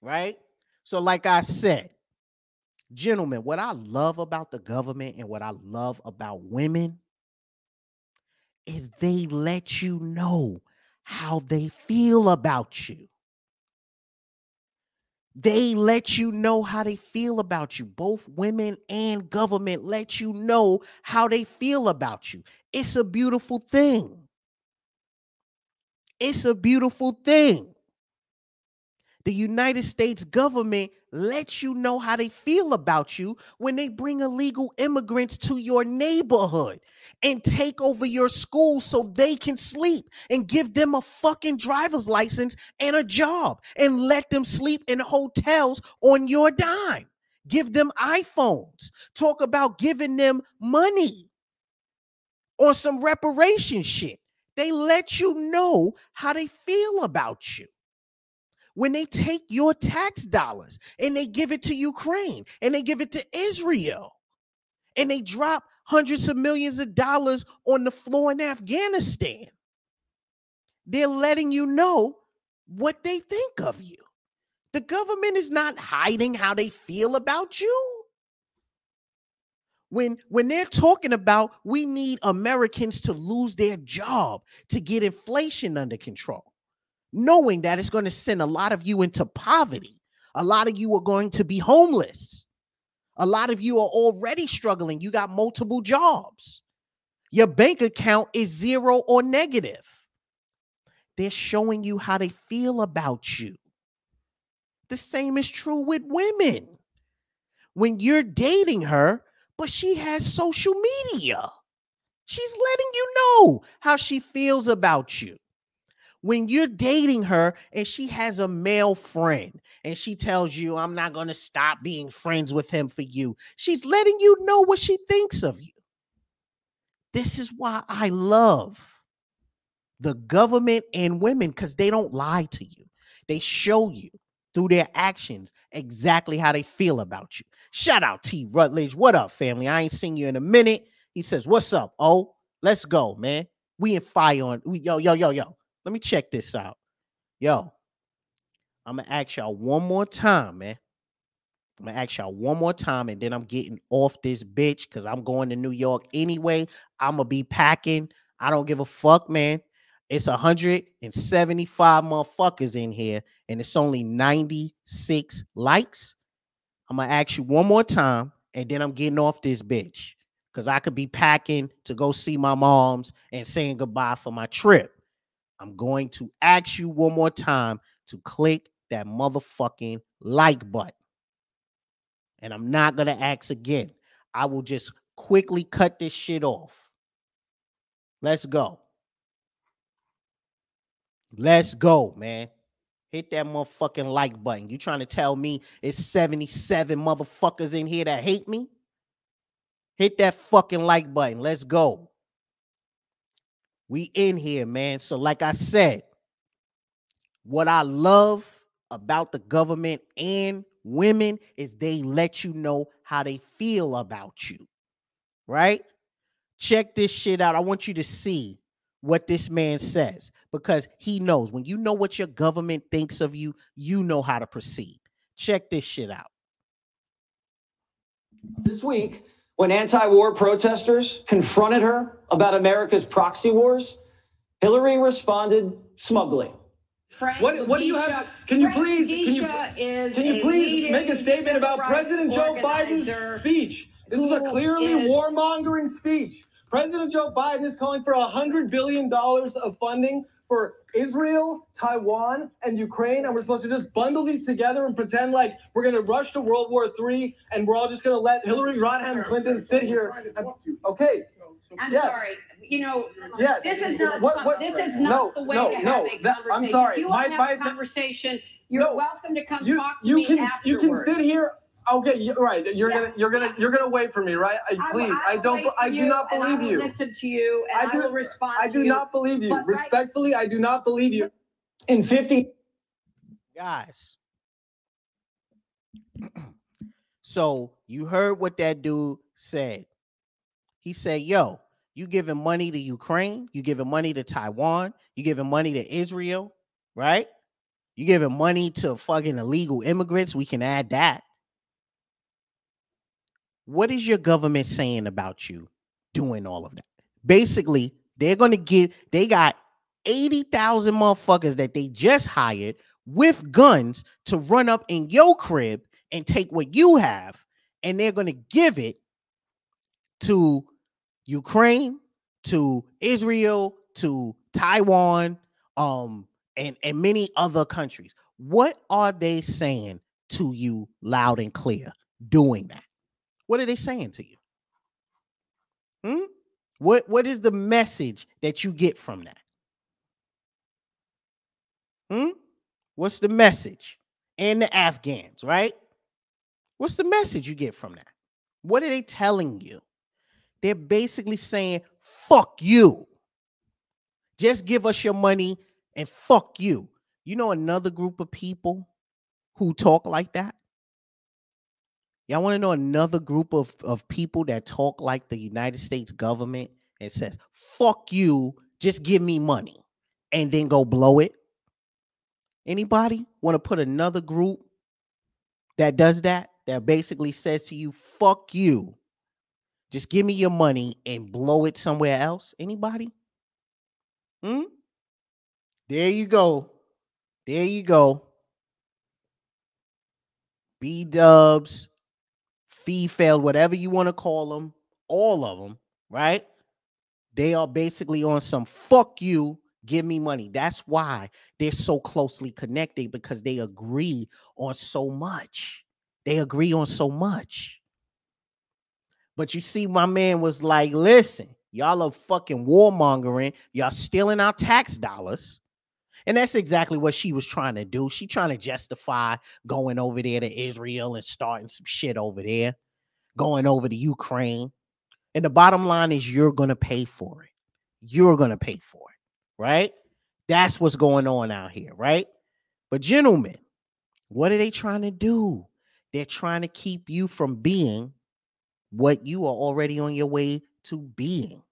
Right? So, like I said, gentlemen, what I love about the government and what I love about women is they let you know how they feel about you. They let you know how they feel about you. Both women and government let you know how they feel about you. It's a beautiful thing. It's a beautiful thing the United States government lets you know how they feel about you when they bring illegal immigrants to your neighborhood and take over your school so they can sleep and give them a fucking driver's license and a job and let them sleep in hotels on your dime. Give them iPhones. Talk about giving them money or some reparation shit. They let you know how they feel about you when they take your tax dollars and they give it to Ukraine and they give it to Israel and they drop hundreds of millions of dollars on the floor in Afghanistan. They're letting you know what they think of you. The government is not hiding how they feel about you. When when they're talking about we need Americans to lose their job to get inflation under control knowing that it's going to send a lot of you into poverty. A lot of you are going to be homeless. A lot of you are already struggling. You got multiple jobs. Your bank account is zero or negative. They're showing you how they feel about you. The same is true with women. When you're dating her, but she has social media. She's letting you know how she feels about you. When you're dating her and she has a male friend and she tells you, I'm not going to stop being friends with him for you, she's letting you know what she thinks of you. This is why I love the government and women because they don't lie to you, they show you through their actions exactly how they feel about you. Shout out T Rutledge. What up, family? I ain't seen you in a minute. He says, What's up? Oh, let's go, man. We in fire on we yo, yo, yo, yo. Let me check this out. Yo, I'm gonna ask y'all one more time, man. I'm gonna ask y'all one more time, and then I'm getting off this bitch because I'm going to New York anyway. I'm gonna be packing. I don't give a fuck, man. It's 175 motherfuckers in here, and it's only 96 likes. I'm gonna ask you one more time, and then I'm getting off this bitch because I could be packing to go see my moms and saying goodbye for my trip. I'm going to ask you one more time to click that motherfucking like button. And I'm not gonna ask again. I will just quickly cut this shit off. Let's go. Let's go, man. Hit that motherfucking like button. You trying to tell me it's 77 motherfuckers in here that hate me? Hit that fucking like button. Let's go. We in here, man. So, like I said, what I love about the government and women is they let you know how they feel about you. Right? Check this shit out. I want you to see what this man says because he knows when you know what your government thinks of you, you know how to proceed. Check this shit out. This week, when anti war protesters confronted her about America's proxy wars, Hillary responded smugly. Frank What, what do you have? Can you please can you, can you please make a statement about President Joe Biden's speech? This is a clearly warmongering speech. President Joe Biden is calling for $100 billion of funding for Israel, Taiwan, and Ukraine, and we're supposed to just bundle these together and pretend like we're going to rush to World War III and we're all just going to let Hillary Rodham Clinton sit here. And, okay. I'm Yes. sorry. You know, Yes. this is not What- what- this is no, not the way no, to have no, a that- conversation. I'm sorry. If you My- want to have my- a conversation, you're No. welcome to come You talk to you me can afterwards. you can sit here. Okay, you, right. You're Yeah. gonna you're gonna you're gonna wait for me, right? I, I please, I I will don't. wait be- for I do you, not and I believe will you. Listen to you, and I I, do- will respond. I to do you. not believe you. But right- Respectfully, I do not believe you. In 50 Guys. so you heard what that dude said. He said, Yo, you giving money to Ukraine, you giving money to Taiwan, you giving money to Israel, right? You giving money to fucking illegal immigrants. We can add that. What is your government saying about you doing all of that? Basically, they're gonna give they got 80,000 motherfuckers that they just hired with guns to run up in your crib and take what you have, and they're gonna give it to Ukraine, to Israel, to Taiwan, um, and, and many other countries. What are they saying to you loud and clear doing that? What are they saying to you? Hmm? What what is the message that you get from that? Hmm? What's the message? And the Afghans, right? What's the message you get from that? What are they telling you? They're basically saying, fuck you. Just give us your money and fuck you. You know another group of people who talk like that? Y'all want to know another group of, of people that talk like the United States government and says, fuck you, just give me money and then go blow it? Anybody want to put another group that does that? That basically says to you, fuck you. Just give me your money and blow it somewhere else. Anybody? Hmm? There you go. There you go. B dubs, failed, whatever you want to call them, all of them, right? They are basically on some fuck you, give me money. That's why they're so closely connected because they agree on so much. They agree on so much. But you see, my man was like, listen, Y'all are fucking warmongering. Y'all stealing our tax dollars. And that's exactly what she was trying to do. She trying to justify going over there to Israel and starting some shit over there, going over to Ukraine. And the bottom line is you're going to pay for it. You're going to pay for it, right? That's what's going on out here, right? But gentlemen, what are they trying to do? They're trying to keep you from being what you are already on your way to being.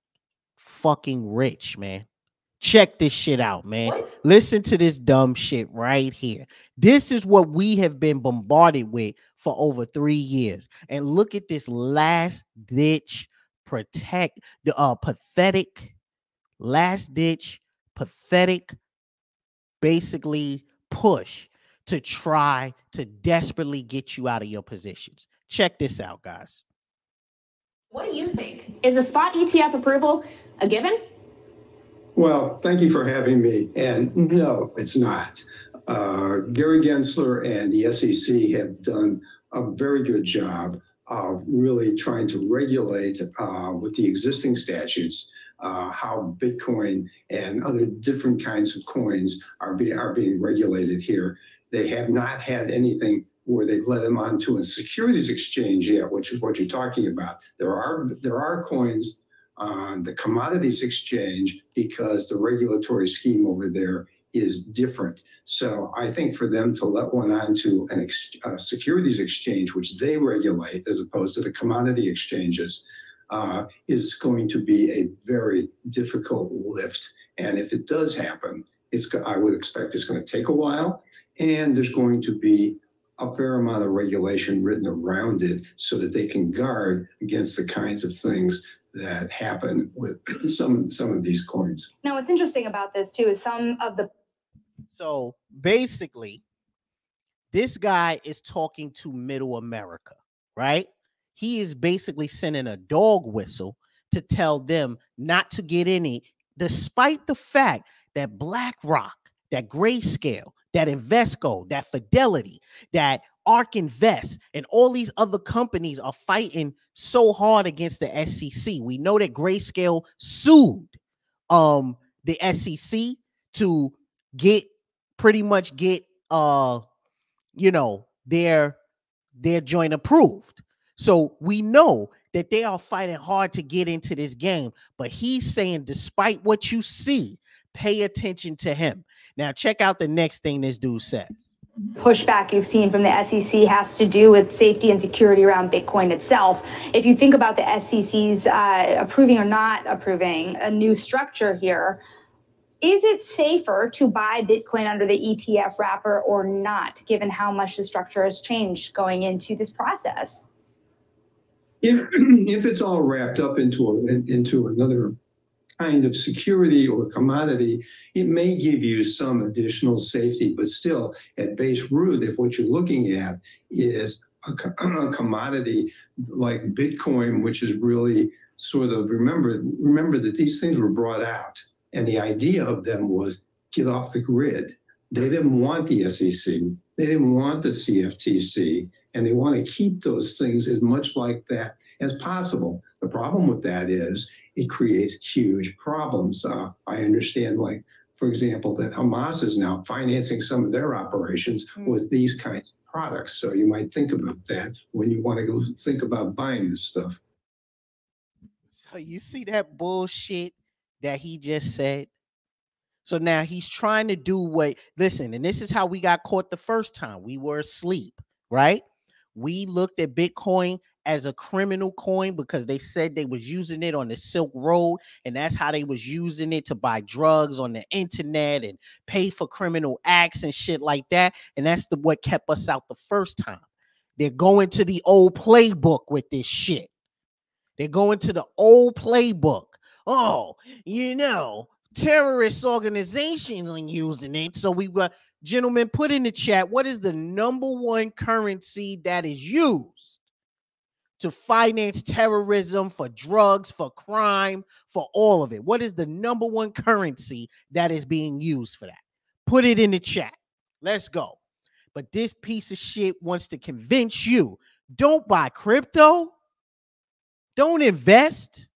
Fucking rich, man. Check this shit out, man. Listen to this dumb shit right here. This is what we have been bombarded with for over three years. And look at this last ditch protect the uh pathetic last ditch pathetic basically push to try to desperately get you out of your positions. Check this out, guys. What do you think? Is a spot ETF approval a given? Well, thank you for having me. And no, it's not. Uh, Gary Gensler and the SEC have done a very good job of really trying to regulate uh, with the existing statutes uh, how Bitcoin and other different kinds of coins are being are being regulated here. They have not had anything where they've let them onto a securities exchange yet, which is what you're talking about. There are there are coins on the commodities exchange because the regulatory scheme over there is different. So I think for them to let one onto an ex, securities exchange, which they regulate as opposed to the commodity exchanges, uh, is going to be a very difficult lift. And if it does happen, it's I would expect it's going to take a while, and there's going to be a fair amount of regulation written around it so that they can guard against the kinds of things that happen with some some of these coins. Now, what's interesting about this too is some of the. So basically, this guy is talking to Middle America, right? He is basically sending a dog whistle to tell them not to get any, despite the fact that BlackRock, that Grayscale, that Invesco, that Fidelity, that ARK Invest, and all these other companies are fighting so hard against the SEC. We know that Grayscale sued um the SEC to get pretty much get uh you know their their joint approved. So we know that they are fighting hard to get into this game, but he's saying, despite what you see, pay attention to him. Now, check out the next thing this dude says. Pushback you've seen from the SEC has to do with safety and security around Bitcoin itself. If you think about the SEC's uh, approving or not approving a new structure here, is it safer to buy Bitcoin under the ETF wrapper or not, given how much the structure has changed going into this process? If, if it's all wrapped up into a, into another kind of security or commodity, it may give you some additional safety, but still at base root, if what you're looking at is a, a commodity like Bitcoin, which is really sort of remember remember that these things were brought out, and the idea of them was get off the grid. They didn't want the SEC. They didn't want the CFTC and they want to keep those things as much like that as possible. The problem with that is it creates huge problems. Uh, I understand, like, for example, that Hamas is now financing some of their operations mm. with these kinds of products. So you might think about that when you want to go think about buying this stuff. So you see that bullshit that he just said? So now he's trying to do what, listen, and this is how we got caught the first time. We were asleep, right? we looked at Bitcoin as a criminal coin because they said they was using it on the Silk Road and that's how they was using it to buy drugs on the internet and pay for criminal acts and shit like that and that's the what kept us out the first time. They're going to the old playbook with this shit. They're going to the old playbook. Oh, you know, terrorist organizations are using it. So we were Gentlemen, put in the chat what is the number one currency that is used to finance terrorism, for drugs, for crime, for all of it? What is the number one currency that is being used for that? Put it in the chat. Let's go. But this piece of shit wants to convince you don't buy crypto, don't invest,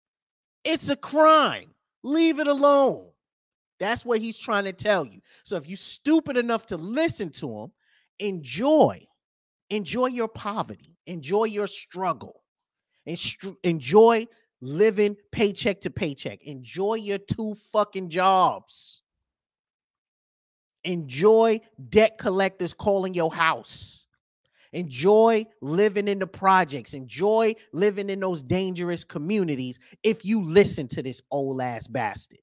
It's a crime. Leave it alone. That's what he's trying to tell you. So if you're stupid enough to listen to him, enjoy. Enjoy your poverty. Enjoy your struggle. Enjoy living paycheck to paycheck. Enjoy your two fucking jobs. Enjoy debt collectors calling your house. Enjoy living in the projects. Enjoy living in those dangerous communities if you listen to this old ass bastard.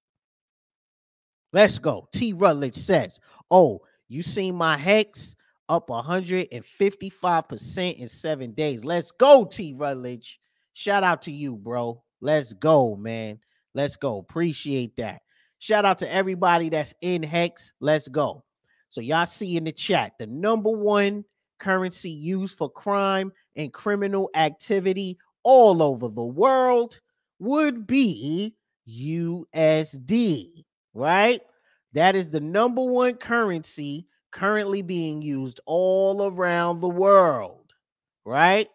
Let's go. T. Rutledge says, Oh, you seen my HEX up 155% in seven days. Let's go, T. Rutledge. Shout out to you, bro. Let's go, man. Let's go. Appreciate that. Shout out to everybody that's in Hex. Let's go. So, y'all see in the chat the number one currency used for crime and criminal activity all over the world would be USD, right? That is the number one currency currently being used all around the world, right?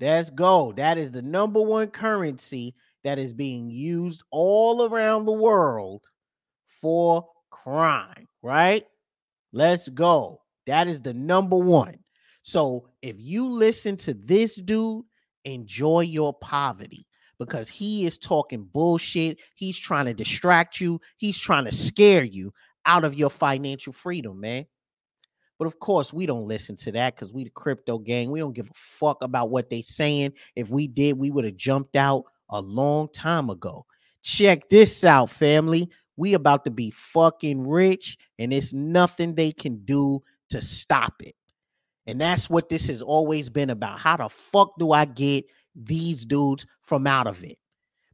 Let's go. That is the number one currency that is being used all around the world for crime, right? Let's go. That is the number one. So if you listen to this dude, enjoy your poverty because he is talking bullshit. He's trying to distract you, he's trying to scare you out of your financial freedom, man. But of course, we don't listen to that because we the crypto gang. We don't give a fuck about what they saying. If we did, we would have jumped out a long time ago. Check this out, family. We about to be fucking rich, and it's nothing they can do to stop it. And that's what this has always been about. How the fuck do I get these dudes from out of it?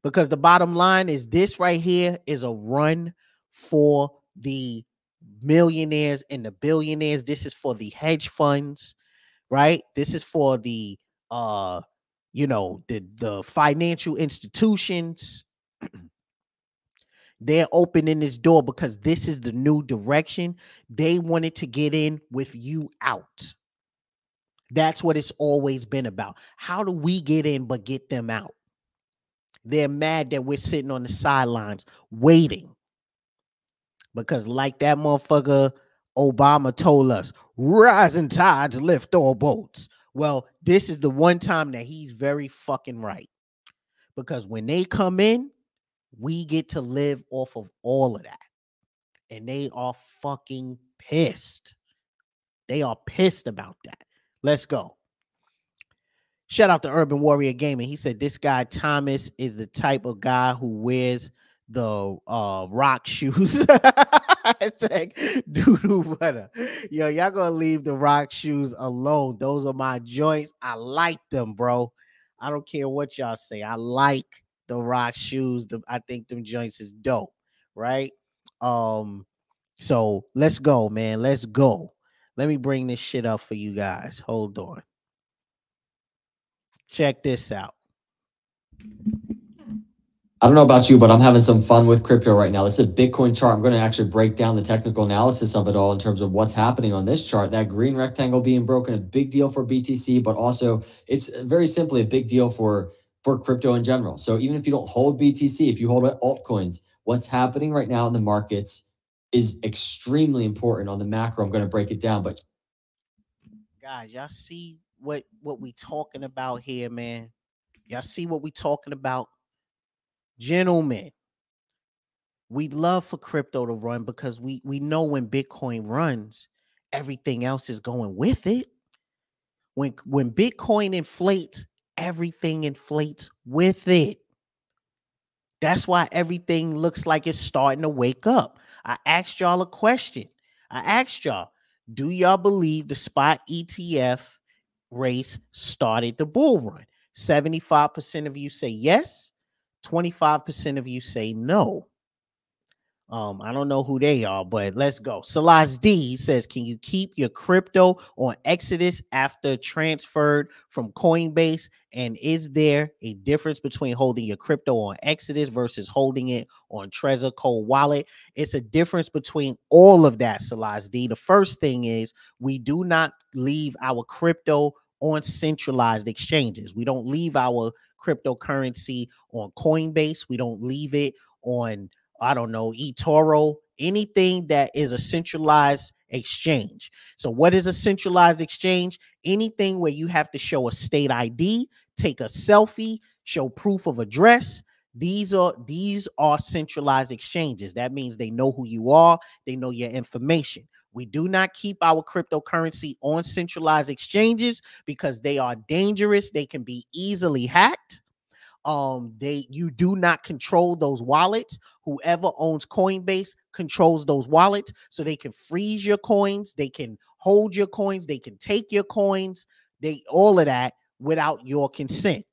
Because the bottom line is this right here is a run for the millionaires and the billionaires. This is for the hedge funds, right? This is for the uh you know the the financial institutions. They're opening this door because this is the new direction. They wanted to get in with you out. That's what it's always been about. How do we get in but get them out? They're mad that we're sitting on the sidelines waiting because like that motherfucker Obama told us, rising tides lift all boats. Well, this is the one time that he's very fucking right. Because when they come in, we get to live off of all of that. And they are fucking pissed. They are pissed about that. Let's go. Shout out to Urban Warrior Gaming. He said this guy Thomas is the type of guy who wears the uh rock shoes. doo doo butter. Yo, y'all gonna leave the rock shoes alone. Those are my joints. I like them, bro. I don't care what y'all say. I like the rock shoes. The, I think them joints is dope, right? Um, so let's go, man. Let's go. Let me bring this shit up for you guys. Hold on. Check this out. I don't know about you, but I'm having some fun with crypto right now. This is a Bitcoin chart. I'm going to actually break down the technical analysis of it all in terms of what's happening on this chart. That green rectangle being broken, a big deal for BTC, but also it's very simply a big deal for for crypto in general. So even if you don't hold BTC, if you hold altcoins, what's happening right now in the markets is extremely important on the macro. I'm going to break it down, but guys, y'all see what what we talking about here, man? Y'all see what we're talking about? Gentlemen, we love for crypto to run because we we know when Bitcoin runs, everything else is going with it. When when Bitcoin inflates, everything inflates with it. That's why everything looks like it's starting to wake up. I asked y'all a question. I asked y'all, do y'all believe the spot ETF race started the bull run? 75% of you say yes, 25% of you say no. Um, I don't know who they are, but let's go. Salaz D says, Can you keep your crypto on Exodus after transferred from Coinbase? And is there a difference between holding your crypto on Exodus versus holding it on Trezor Cold Wallet? It's a difference between all of that, Salaz D. The first thing is we do not leave our crypto on centralized exchanges. We don't leave our cryptocurrency on Coinbase. We don't leave it on, I don't know, eToro, anything that is a centralized exchange. So, what is a centralized exchange? Anything where you have to show a state ID, take a selfie, show proof of address. These are these are centralized exchanges. That means they know who you are, they know your information. We do not keep our cryptocurrency on centralized exchanges because they are dangerous. They can be easily hacked. Um, they you do not control those wallets. Whoever owns Coinbase controls those wallets, so they can freeze your coins, they can hold your coins, they can take your coins, they all of that without your consent.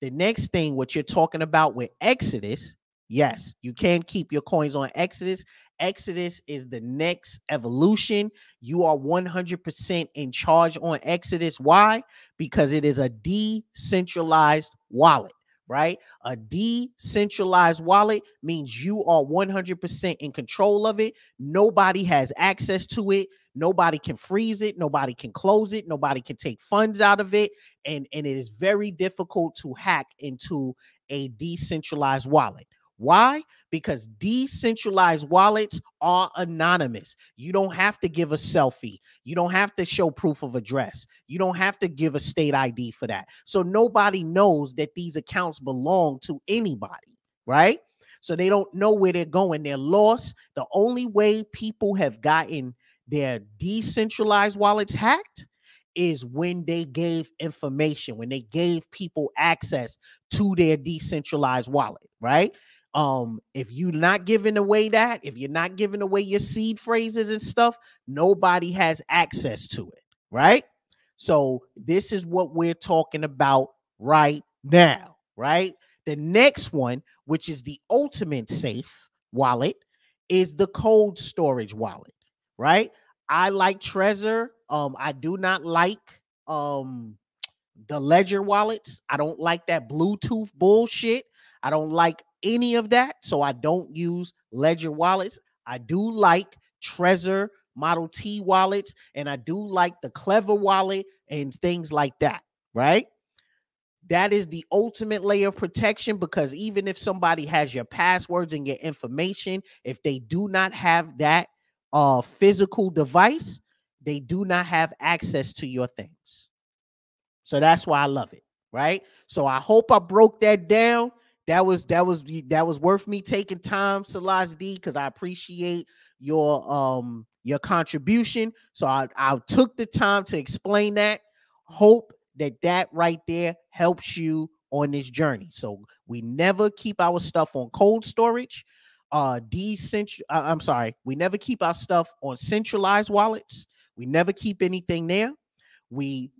The next thing, what you're talking about with Exodus, yes, you can keep your coins on Exodus. Exodus is the next evolution. You are 100% in charge on Exodus. Why? Because it is a decentralized wallet, right? A decentralized wallet means you are 100% in control of it. Nobody has access to it. Nobody can freeze it. Nobody can close it. Nobody can take funds out of it. And, and it is very difficult to hack into a decentralized wallet. Why? Because decentralized wallets are anonymous. You don't have to give a selfie. You don't have to show proof of address. You don't have to give a state ID for that. So nobody knows that these accounts belong to anybody, right? So they don't know where they're going. They're lost. The only way people have gotten their decentralized wallets hacked is when they gave information, when they gave people access to their decentralized wallet, right? Um, if you're not giving away that, if you're not giving away your seed phrases and stuff, nobody has access to it, right? So this is what we're talking about right now, right? The next one, which is the ultimate safe wallet, is the cold storage wallet, right? I like Trezor. Um, I do not like um the Ledger wallets. I don't like that Bluetooth bullshit. I don't like any of that. So I don't use Ledger wallets. I do like Trezor Model T wallets, and I do like the Clever wallet and things like that, right? That is the ultimate layer of protection because even if somebody has your passwords and your information, if they do not have that uh, physical device, they do not have access to your things. So that's why I love it, right? So I hope I broke that down that was that was that was worth me taking time, Salaz D, because I appreciate your um your contribution. So I, I took the time to explain that. Hope that that right there helps you on this journey. So we never keep our stuff on cold storage. Uh, decentral. Uh, I'm sorry, we never keep our stuff on centralized wallets. We never keep anything there. We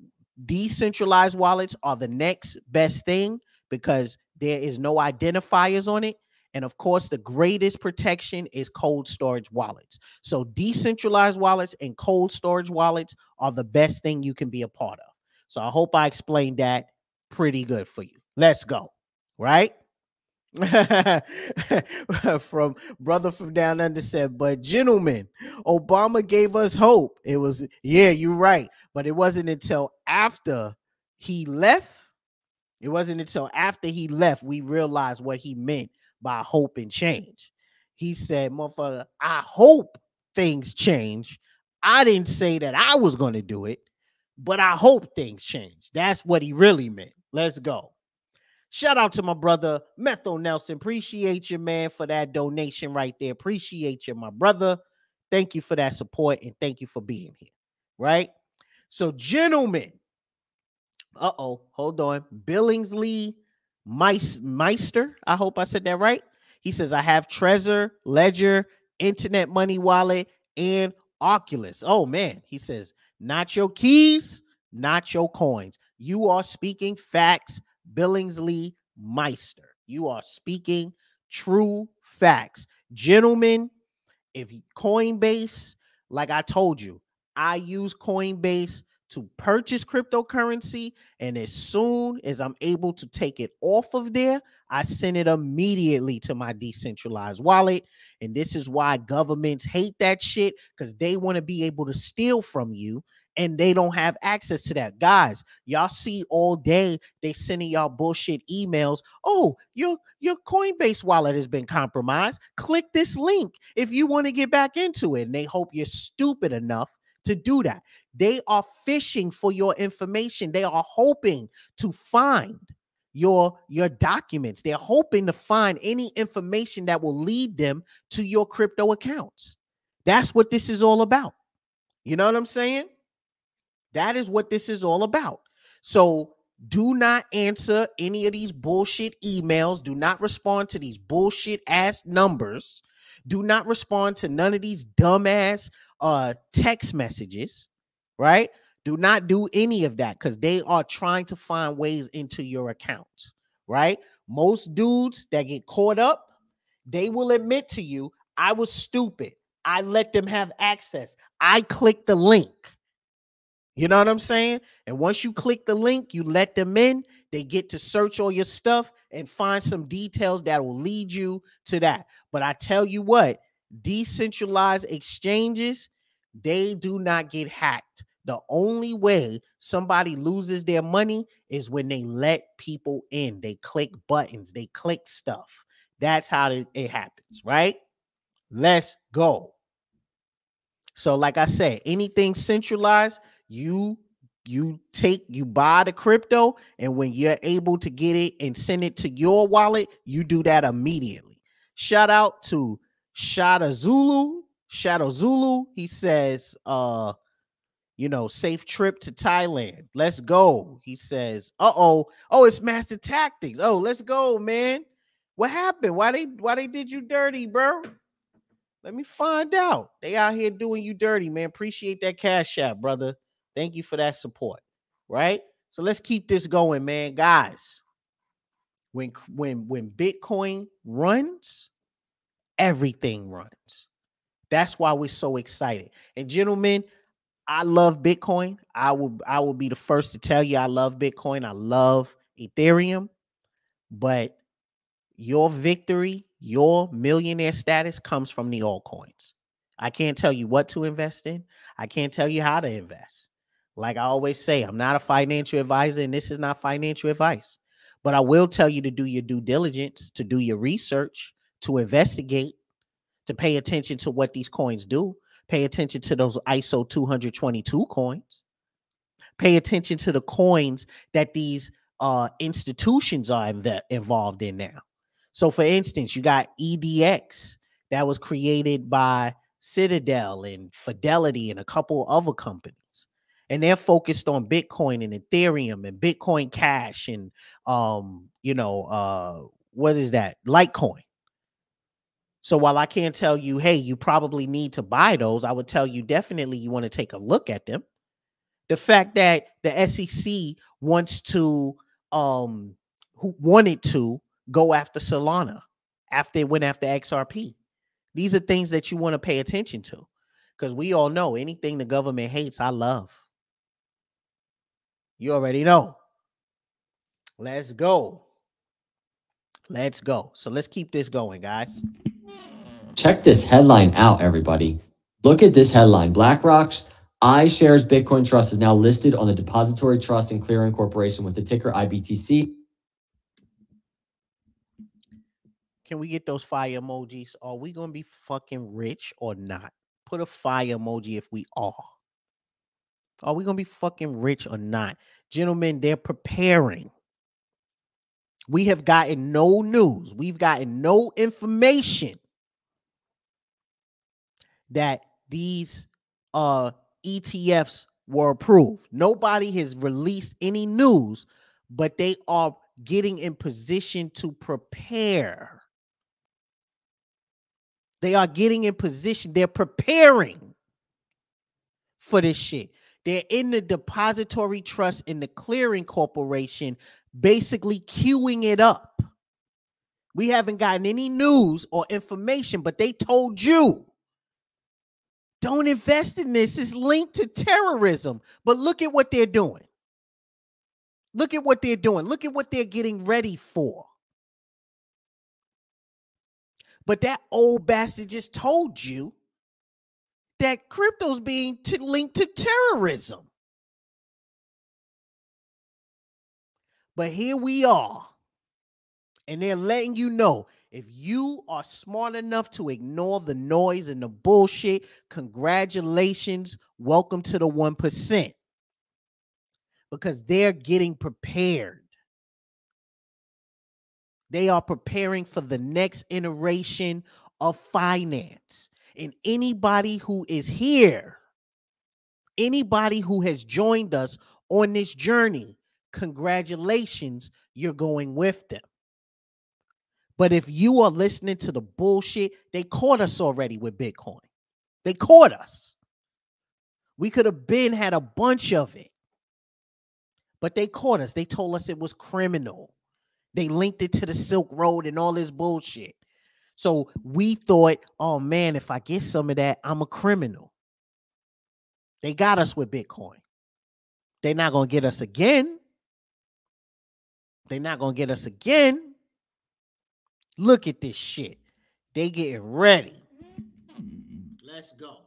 decentralized wallets are the next best thing because there is no identifiers on it. And of course, the greatest protection is cold storage wallets. So, decentralized wallets and cold storage wallets are the best thing you can be a part of. So, I hope I explained that pretty good for you. Let's go. Right? from brother from down under said, but gentlemen, Obama gave us hope. It was, yeah, you're right. But it wasn't until after he left it wasn't until after he left we realized what he meant by hope and change. He said, Motherfucker, I hope things change. I didn't say that I was going to do it, but I hope things change. That's what he really meant. Let's go. Shout out to my brother Metho Nelson. Appreciate you, man, for that donation right there. Appreciate you, my brother. Thank you for that support and thank you for being here. Right? So, gentlemen, uh oh, hold on. Billingsley Meister. I hope I said that right. He says, I have Trezor, Ledger, Internet Money Wallet, and Oculus. Oh man. He says, not your keys, not your coins. You are speaking facts, Billingsley Meister. You are speaking true facts. Gentlemen, if Coinbase, like I told you, I use Coinbase to purchase cryptocurrency. And as soon as I'm able to take it off of there, I send it immediately to my decentralized wallet. And this is why governments hate that shit because they want to be able to steal from you and they don't have access to that. Guys, y'all see all day they sending y'all bullshit emails. Oh, your your Coinbase wallet has been compromised. Click this link if you want to get back into it. And they hope you're stupid enough to do that. They are fishing for your information. They are hoping to find your your documents. They're hoping to find any information that will lead them to your crypto accounts. That's what this is all about. You know what I'm saying? That is what this is all about. So do not answer any of these bullshit emails. Do not respond to these bullshit ass numbers. Do not respond to none of these dumbass uh text messages, right? Do not do any of that because they are trying to find ways into your account, right? Most dudes that get caught up, they will admit to you, I was stupid. I let them have access. I clicked the link. You know what I'm saying? And once you click the link, you let them in, they get to search all your stuff and find some details that will lead you to that. But I tell you what, decentralized exchanges, they do not get hacked. The only way somebody loses their money is when they let people in. They click buttons, they click stuff. That's how it happens, right? Let's go. So, like I said, anything centralized, you you take you buy the crypto, and when you're able to get it and send it to your wallet, you do that immediately. Shout out to Shadow Zulu. Shadow Zulu. He says, uh, you know, safe trip to Thailand. Let's go. He says, uh-oh. Oh, it's Master Tactics. Oh, let's go, man. What happened? Why they why they did you dirty, bro? Let me find out. They out here doing you dirty, man. Appreciate that cash out, brother. Thank you for that support. Right? So let's keep this going, man. Guys, when when when Bitcoin runs, everything runs. That's why we're so excited. And gentlemen, I love Bitcoin. I will I will be the first to tell you I love Bitcoin. I love Ethereum. But your victory, your millionaire status comes from the altcoins. I can't tell you what to invest in. I can't tell you how to invest. Like I always say, I'm not a financial advisor and this is not financial advice. But I will tell you to do your due diligence, to do your research, to investigate, to pay attention to what these coins do. Pay attention to those ISO 222 coins. Pay attention to the coins that these uh, institutions are inv- involved in now. So, for instance, you got EDX that was created by Citadel and Fidelity and a couple other companies. And they're focused on Bitcoin and Ethereum and Bitcoin Cash and um, you know, uh what is that? Litecoin. So while I can't tell you, hey, you probably need to buy those, I would tell you definitely you want to take a look at them. The fact that the SEC wants to um who wanted to go after Solana after it went after XRP. These are things that you want to pay attention to because we all know anything the government hates, I love. You already know. Let's go. Let's go. So let's keep this going, guys. Check this headline out, everybody. Look at this headline. BlackRock's iShares Bitcoin Trust is now listed on the Depository Trust and Clearing Corporation with the ticker IBTC. Can we get those fire emojis? Are we going to be fucking rich or not? Put a fire emoji if we are. Are we going to be fucking rich or not? Gentlemen, they're preparing. We have gotten no news. We've gotten no information that these uh ETFs were approved. Nobody has released any news, but they are getting in position to prepare. They are getting in position, they're preparing for this shit. They're in the depository trust in the clearing corporation, basically queuing it up. We haven't gotten any news or information, but they told you don't invest in this. It's linked to terrorism. But look at what they're doing. Look at what they're doing. Look at what they're getting ready for. But that old bastard just told you that crypto's being t- linked to terrorism. But here we are. And they're letting you know if you are smart enough to ignore the noise and the bullshit, congratulations. Welcome to the 1%. Because they're getting prepared. They are preparing for the next iteration of finance. And anybody who is here, anybody who has joined us on this journey, congratulations, you're going with them. But if you are listening to the bullshit, they caught us already with Bitcoin. They caught us. We could have been had a bunch of it. But they caught us. They told us it was criminal. They linked it to the Silk Road and all this bullshit. So we thought, oh man, if I get some of that, I'm a criminal. They got us with Bitcoin. They're not going to get us again. They're not going to get us again. Look at this shit. They getting ready. Let's go.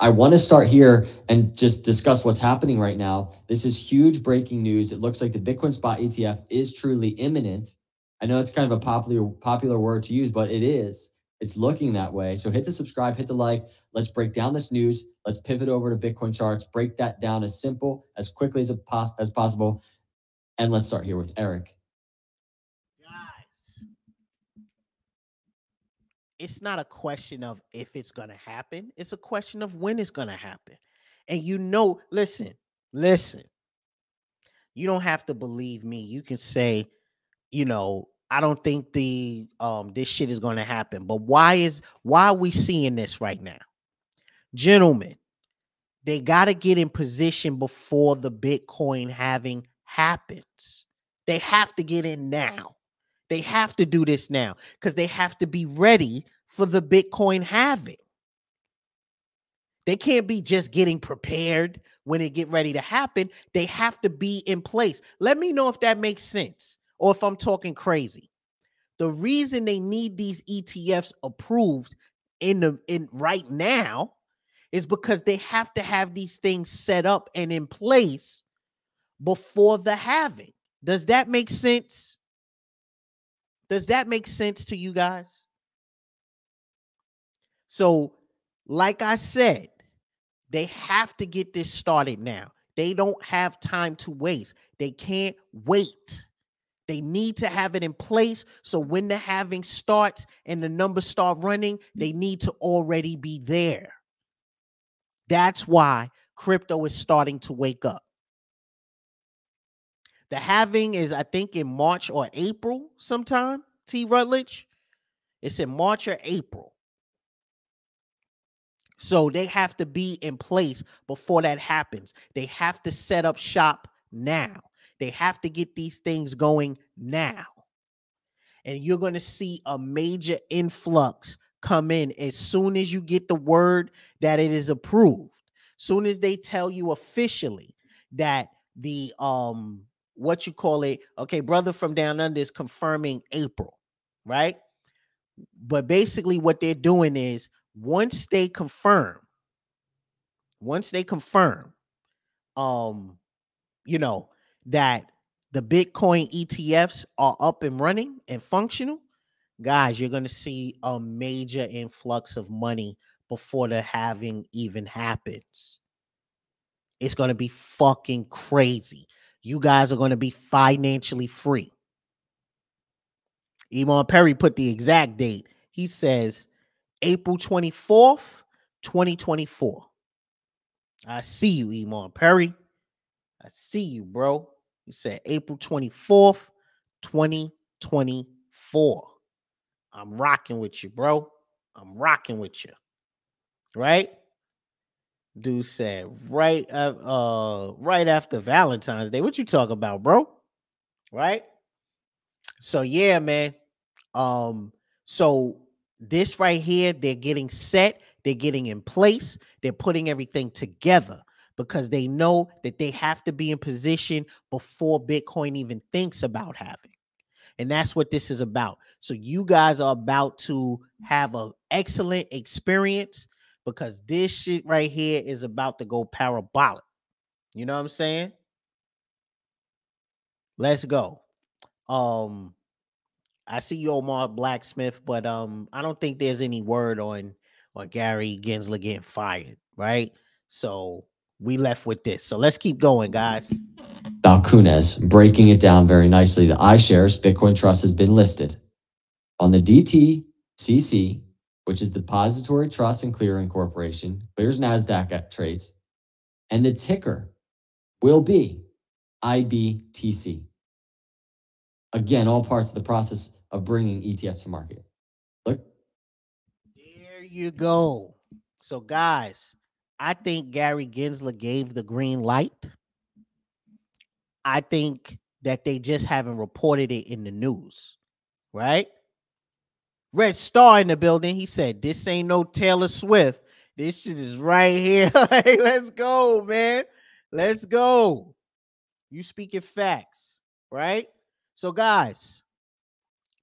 I want to start here and just discuss what's happening right now. This is huge breaking news. It looks like the Bitcoin spot ETF is truly imminent. I know it's kind of a popular popular word to use, but it is. It's looking that way. So hit the subscribe, hit the like. Let's break down this news. Let's pivot over to Bitcoin charts, break that down as simple, as quickly as, pos- as possible. And let's start here with Eric. It's not a question of if it's going to happen, it's a question of when it's going to happen. And you know, listen, listen, you don't have to believe me. You can say, you know, I don't think the um this shit is going to happen. But why is why are we seeing this right now? Gentlemen, they got to get in position before the Bitcoin halving happens. They have to get in now. They have to do this now because they have to be ready for the Bitcoin halving. They can't be just getting prepared when it get ready to happen. They have to be in place. Let me know if that makes sense or if I'm talking crazy. The reason they need these ETFs approved in the in right now is because they have to have these things set up and in place before the halving. Does that make sense? Does that make sense to you guys? So, like I said, they have to get this started now. They don't have time to waste. They can't wait. They need to have it in place so when the halving starts and the numbers start running, they need to already be there. That's why crypto is starting to wake up. The halving is, I think, in March or April sometime. T. Rutledge. It's in March or April. So they have to be in place before that happens. They have to set up shop now. They have to get these things going now. And you're going to see a major influx come in as soon as you get the word that it is approved. Soon as they tell you officially that the um what you call it. Okay, brother from down under is confirming April, right? But basically, what they're doing is once they confirm, once they confirm, um, you know, that the Bitcoin ETFs are up and running and functional, guys, you're going to see a major influx of money before the halving even happens. It's going to be fucking crazy you guys are going to be financially free. Iman Perry put the exact date. He says April 24th, 2024. I see you, Iman Perry. I see you, bro. He said April 24th, 2024. I'm rocking with you, bro. I'm rocking with you. Right? Dude said right uh, uh right after Valentine's Day. What you talk about, bro? Right? So yeah, man. Um so this right here they're getting set, they're getting in place, they're putting everything together because they know that they have to be in position before Bitcoin even thinks about halving. And that's what this is about. So you guys are about to have an excellent experience because this shit right here is about to go parabolic. You know what I'm saying? Let's go. Um, I see Omar Blacksmith, but um, I don't think there's any word on on Gary Gensler getting fired, right? So we left with this. So let's keep going, guys. Balchunas, breaking it down very nicely. The iShares Bitcoin Trust has been listed on the DTCC, which is Depository Trust and Clearing Corporation, clears NASDAQ at trades, and the ticker will be IBTC. Again, all parts of the process of bringing ETFs to market. Look. There you go. So, guys, I think Gary Gensler gave the green light. I think that they just haven't reported it in the news, right? Red Star in the building. He said, This ain't no Taylor Swift. This shit is right here. hey, let's go, man. Let's go. You speaking facts, right? So, guys,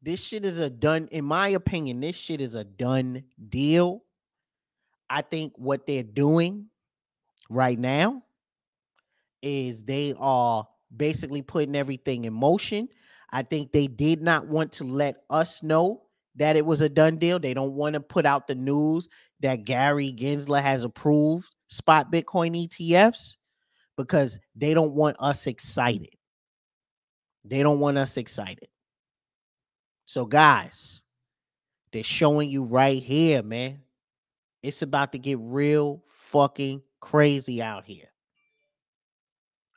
this shit is a done, in my opinion, this shit is a done deal. I think what they're doing right now is they are basically putting everything in motion. I think they did not want to let us know that it was a done deal. They don't want to put out the news that Gary Gensler has approved spot Bitcoin ETFs because they don't want us excited. They don't want us excited. So, guys, they're showing you right here, man. It's about to get real fucking crazy out here.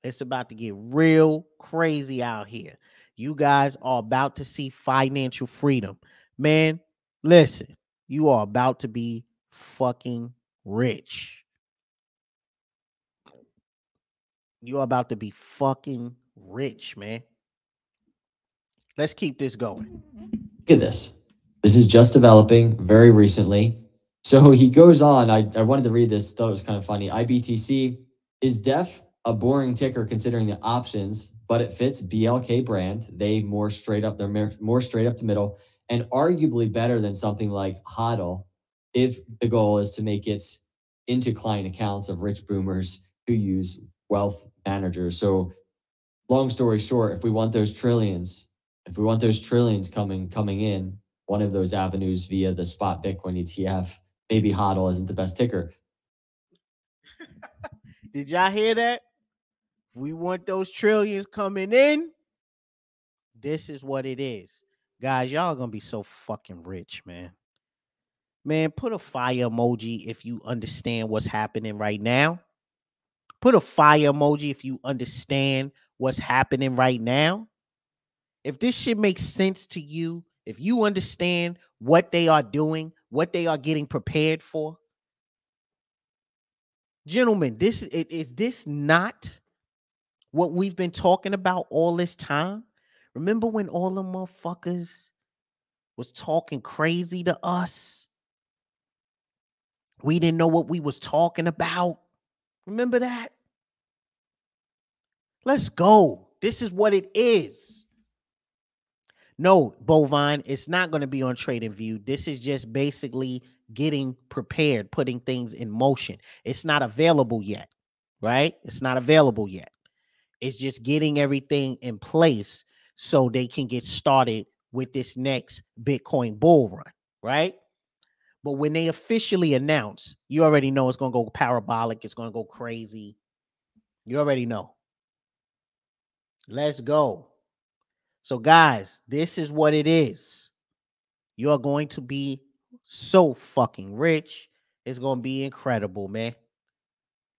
It's about to get real crazy out here. You guys are about to see financial freedom. Man, listen, you are about to be fucking rich. You are about to be fucking rich, man. Let's keep this going. Look at this. This is just developing very recently. So he goes on. I, I wanted to read this, thought it was kind of funny. IBTC is def a boring ticker considering the options, but it fits BLK brand. They more straight up, they're more straight up the middle, and arguably better than something like HODL if the goal is to make it into client accounts of rich boomers who use wealth managers. So long story short, if we want those trillions, if we want those trillions coming coming in, one of those avenues via the spot Bitcoin ETF, maybe HODL isn't the best ticker. Did y'all hear that? We want those trillions coming in. This is what it is. Guys, y'all gonna be so fucking rich, man. Man, put a fire emoji if you understand what's happening right now. Put a fire emoji if you understand what's happening right now. If this shit makes sense to you, if you understand what they are doing, what they are getting prepared for, gentlemen, this is this not what we've been talking about all this time? Remember when all the motherfuckers was talking crazy to us? We didn't know what we was talking about. Remember that? Let's go. This is what it is. No, Bovine, it's not going to be on TradingView. This is just basically getting prepared, putting things in motion. It's not available yet, right? It's not available yet. It's just getting everything in place so they can get started with this next Bitcoin bull run, right? But when they officially announce, you already know it's going to go parabolic, it's going to go crazy. You already know. Let's go. So, guys, this is what it is. You're going to be so fucking rich. It's going to be incredible, man.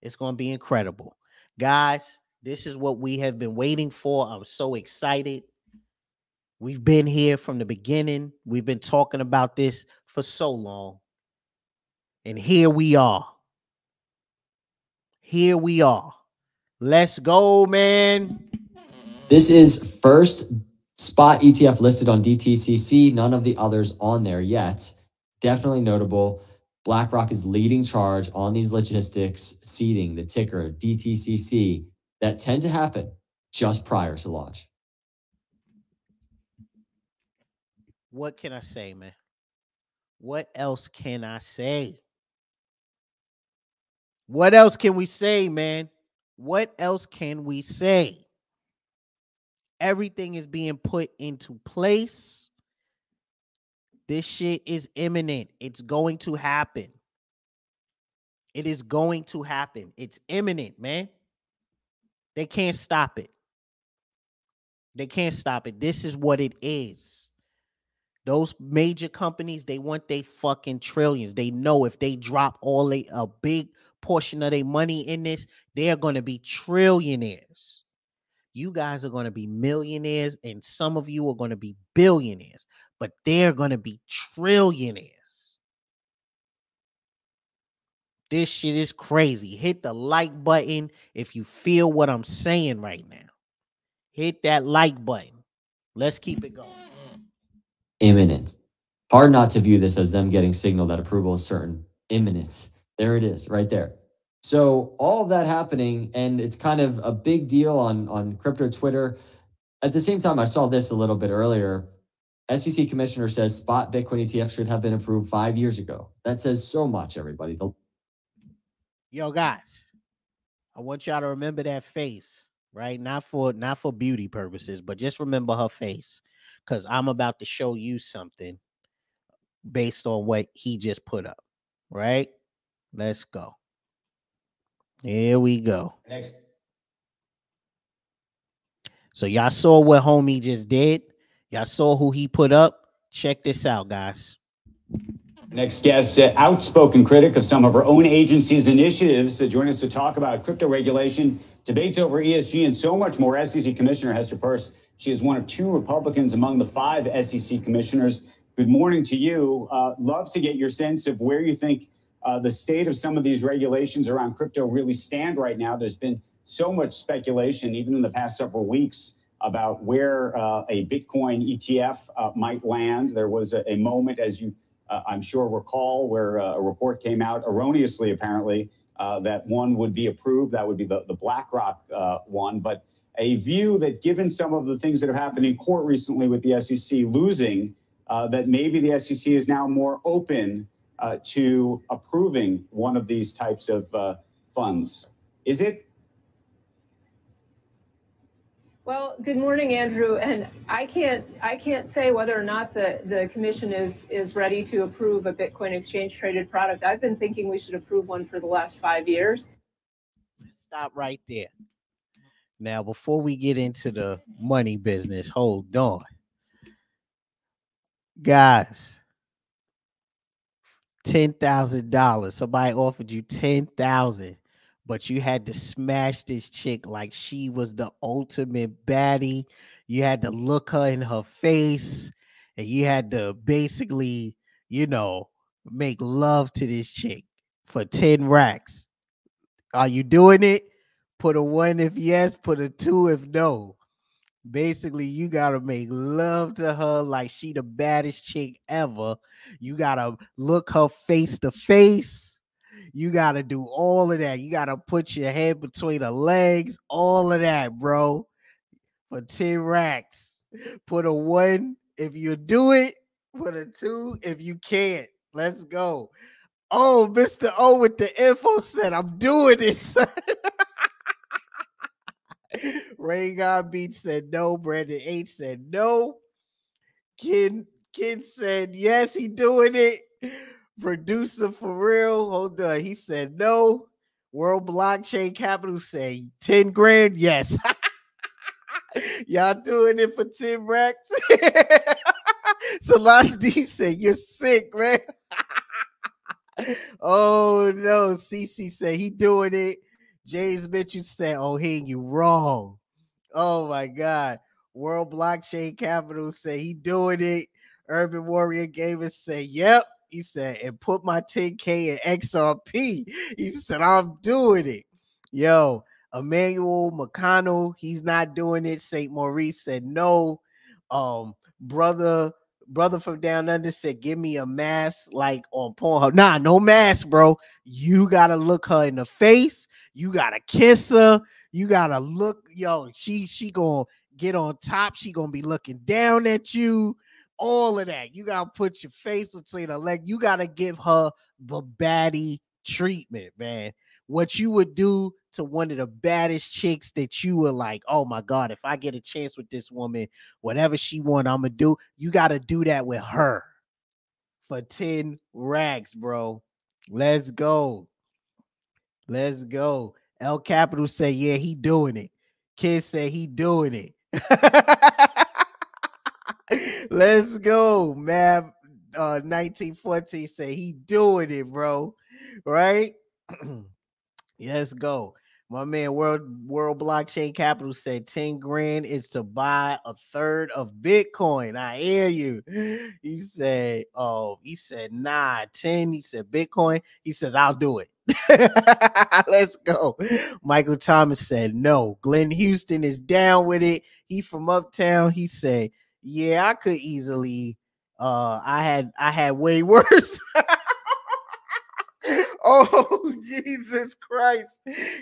It's going to be incredible. Guys, this is what we have been waiting for. I'm so excited. We've been here from the beginning. We've been talking about this for so long. And here we are. Here we are. Let's go, man. This is first spot ETF listed on DTCC. None of the others on there yet. Definitely notable. BlackRock is leading charge on these logistics, seeding the ticker DTCC that tend to happen just prior to launch. What can I say, man? What else can I say? What else can we say, man? What else can we say? Everything is being put into place. This shit is imminent. It's going to happen. It is going to happen. It's imminent, man. They can't stop it. They can't stop it. This is what it is. Those major companies, they want they fucking trillions. They know if they drop all a, a big portion of their money in this, they're going to be trillionaires. You guys are going to be millionaires, and some of you are going to be billionaires, but they're going to be trillionaires. This shit is crazy. Hit the like button if you feel what I'm saying right now. Hit that like button. Let's keep it going. Imminent. Hard not to view this as them getting signal that approval is certain. Imminent. There it is, right there. So all of that happening, and it's kind of a big deal on on crypto Twitter. At the same time, I saw this a little bit earlier. SEC commissioner says spot Bitcoin ETF should have been approved five years ago. That says so much, everybody. The Yo, guys, I want y'all to remember that face, right? Not for not for beauty purposes, but just remember her face. Cause I'm about to show you something based on what he just put up. Right? Let's go. Here we go. Next. So y'all saw what homie just did. Y'all saw who he put up. Check this out, guys. Next guest, uh, outspoken critic of some of her own agency's initiatives, to join us to talk about crypto regulation, debates over ESG, and so much more. SEC Commissioner Hester Peirce. She is one of two Republicans among the five SEC commissioners. Good morning to you. Uh, love to get your sense of where you think uh, the state of some of these regulations around crypto really stand right now. There's been so much speculation, even in the past several weeks, about where uh, a Bitcoin ETF uh, might land. There was a, a moment, as you uh, I'm sure recall, where uh, a report came out erroneously, apparently, uh, that one would be approved. That would be the, the BlackRock uh, one. But a view that, given some of the things that have happened in court recently with the SEC losing, that maybe the SEC is now more open to approving one of these types of funds. Is it? Well, good morning, Andrew. And I can't I can't say whether or not the, the commission is is ready to approve a Bitcoin exchange traded product. I've been thinking we should approve one for the last five years. Stop right there. Now, before we get into the money business, hold on. Guys, ten thousand dollars. Somebody offered you ten thousand but you had to smash this chick like she was the ultimate baddie. You had to look her in her face and you had to basically, you know, make love to this chick for 10 racks. Are you doing it? Put a one if yes, put a two if no. Basically, you gotta make love to her like she the baddest chick ever. You gotta look her face to face you got to do all of that. You got to put your head between the legs, all of that, bro. For 10 racks. Put a one if you do it, put a two if you can't. Let's go. Oh, Mr. O with the info said, I'm doing this. Ray God Beat said no. Brandon H said no. Ken Ken said yes, he doing it producer for real. Hold on. He said no. World Blockchain Capital say 10 grand. Yes. Y'all doing it for 10 racks? Celeste D said, You're sick, man. oh no. CC said he doing it. James Mitchell said, Oh, he you wrong. Oh my god. World Blockchain Capital say he doing it. Urban Warrior Gamer say, Yep. He said, and put my 10K in XRP. He said, I'm doing it. Yo, Emmanuel McConnell, he's not doing it. St. Maurice said no. Um, brother, brother from down under said, give me a mask like on Pornhub. Nah, no mask, bro. You gotta look her in the face. You gotta kiss her. You gotta look, yo, she she gonna get on top. She gonna be looking down at you all of that. You gotta put your face between her leg. You gotta give her the baddie treatment, man. what you would do to one of the baddest chicks that you were like, oh my God, if I get a chance with this woman, whatever she want, I'm gonna do. You gotta do that with her for 10 racks, bro. Let's go. Let's go. El Capital say, yeah, he doing it. Kid say he doing it. Let's go, man. Uh 1914 say he doing it, bro. Right? Let's go. My man, World World Blockchain Capital said 10 grand is to buy a third of Bitcoin. I hear you. He said, Oh, he said, nah, 10. He said, Bitcoin. He says, I'll do it. Let's go. Michael Thomas said, No. Glenn Houston is down with it. He from uptown. He said, Yeah, I could easily. Uh, I had I had way worse. oh Jesus Christ,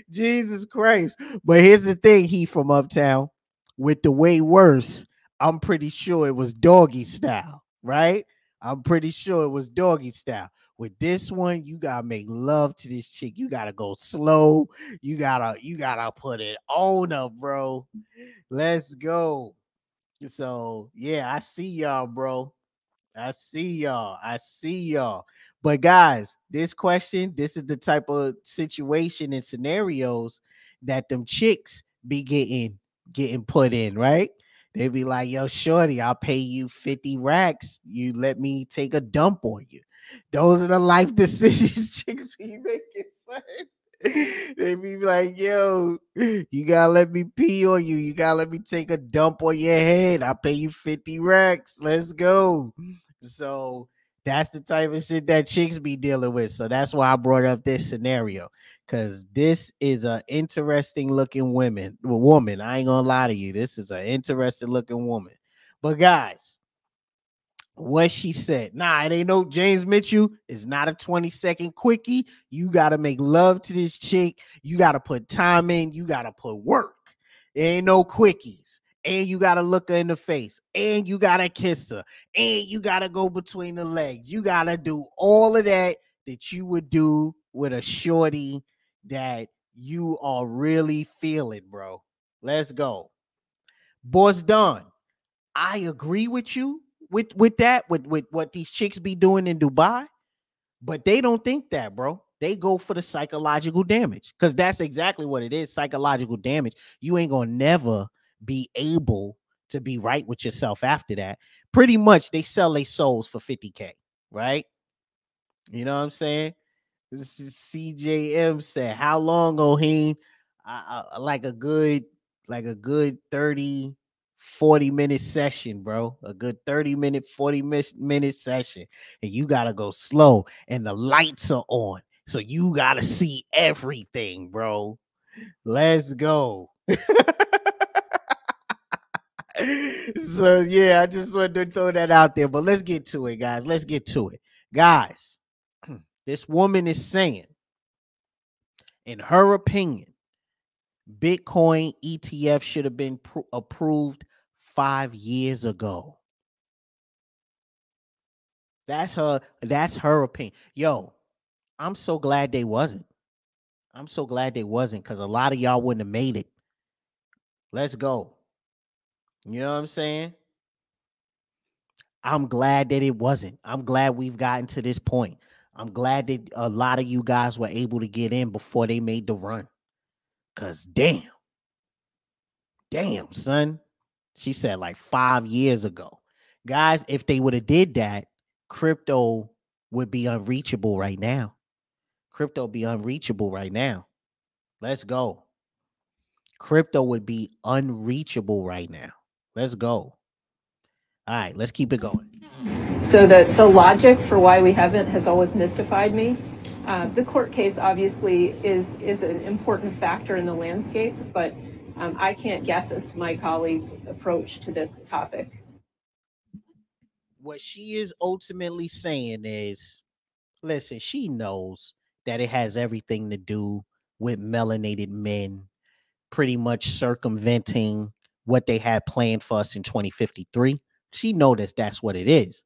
Jesus Christ. But here's the thing: he from uptown with the way worse. I'm pretty sure it was doggy style, right? I'm pretty sure it was doggy style. With this one, you gotta make love to this chick. You gotta go slow. You gotta, you gotta put it on her, bro. Let's go. So yeah, I see y'all, bro. I see y'all. I see y'all. But guys, this question, this is the type of situation and scenarios that them chicks be getting getting put in, right? They be like, yo, shorty, I'll pay you 50 racks. You let me take a dump on you. Those are the life decisions chicks be making. They be like, yo, you gotta let me pee on you. You gotta let me take a dump on your head. I'll pay you 50 racks. Let's go. So that's the type of shit that chicks be dealing with. So that's why I brought up this scenario. Cause this is an interesting looking woman, woman. I ain't gonna lie to you. This is an interesting looking woman. But guys, what she said. Nah, it ain't no James Mitchell. It's not a 20 second quickie. You got to make love to this chick. You got to put time in. You got to put work. Ain't no quickies. And you got to look her in the face. And you got to kiss her. And you got to go between the legs. You got to do all of that that you would do with a shorty that you are really feeling, bro. Let's go. Boss Don, I agree with you with with that with with what these chicks be doing in Dubai, but they don't think that, bro. They go for the psychological damage because that's exactly what it is psychological damage. You ain't gonna never be able to be right with yourself after that. Pretty much, they sell their souls for 50k, right? You know what I'm saying? This is CJM said, How long, Oheen? I, I, like a good, like a good 30, 40 minute session, bro. A good 30 minute, 40 minute session. And you got to go slow and the lights are on. So you got to see everything, bro. Let's go. so yeah, I just wanted to throw that out there. But let's get to it, guys. Let's get to it. Guys, this woman is saying, in her opinion, Bitcoin ETF should have been pr- approved five years ago. That's her. That's her opinion. Yo, I'm so glad they wasn't. I'm so glad they wasn't because a lot of y'all wouldn't have made it. Let's go. You know what I'm saying? I'm glad that it wasn't. I'm glad we've gotten to this point. I'm glad that a lot of you guys were able to get in before they made the run. Cause damn, damn, son. She said like five years ago. Guys, if they would have did that, crypto would be unreachable right now. Crypto be unreachable right now. Let's go. Crypto would be unreachable right now. Let's go. All right, let's keep it going. So the, the logic for why we haven't has always mystified me. Uh, the court case obviously is is an important factor in the landscape, but um, I can't guess as to my colleagues' approach to this topic. What she is ultimately saying is, listen, she knows that it has everything to do with melanated men pretty much circumventing what they had planned for us in 2053. She noticed that's what it is.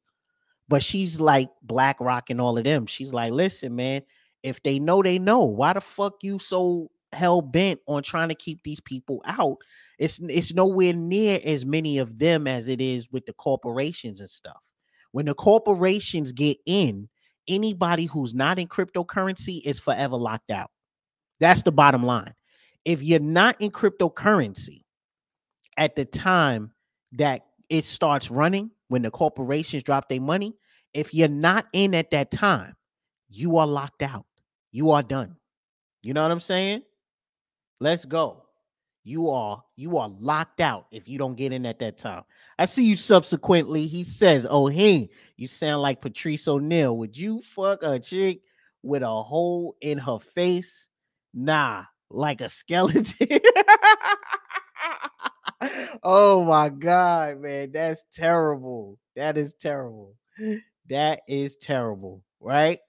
But she's like BlackRock and all of them. She's like, listen, man, If they know, they know. Why the fuck you so hell bent on trying to keep these people out? It's it's nowhere near as many of them as it is with the corporations and stuff. When the corporations get in, anybody who's not in cryptocurrency is forever locked out. That's the bottom line. If you're not in cryptocurrency at the time that it starts running, when the corporations drop their money, if you're not in at that time, you are locked out. You are done. You know what I'm saying? Let's go. You are you are locked out if you don't get in at that time. I see you subsequently. He says, "Oh, hey, you sound like Patrice O'Neal. Would you fuck a chick with a hole in her face? Nah, like a skeleton." oh my god, man, that's terrible. That is terrible. That is terrible, right?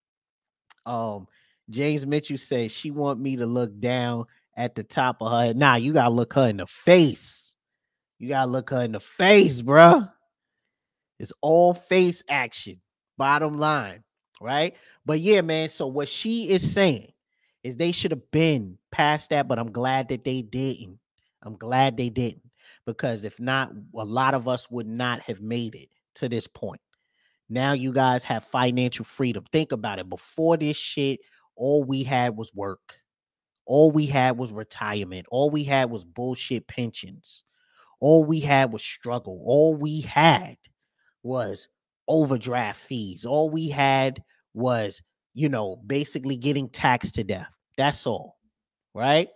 um, James Mitchell says she want me to look down at the top of her head. Nah, you gotta look her in the face. You gotta look her in the face, bruh. It's all face action. Bottom line, right? But yeah, man. So what she is saying is they should have been past that, but I'm glad that they didn't. I'm glad they didn't because if not, a lot of us would not have made it to this point. Now you guys have financial freedom. Think about it. Before this shit, all we had was work. All we had was retirement. All we had was bullshit pensions. All we had was struggle. All we had was overdraft fees. All we had was, you know, basically getting taxed to death. That's all. Right?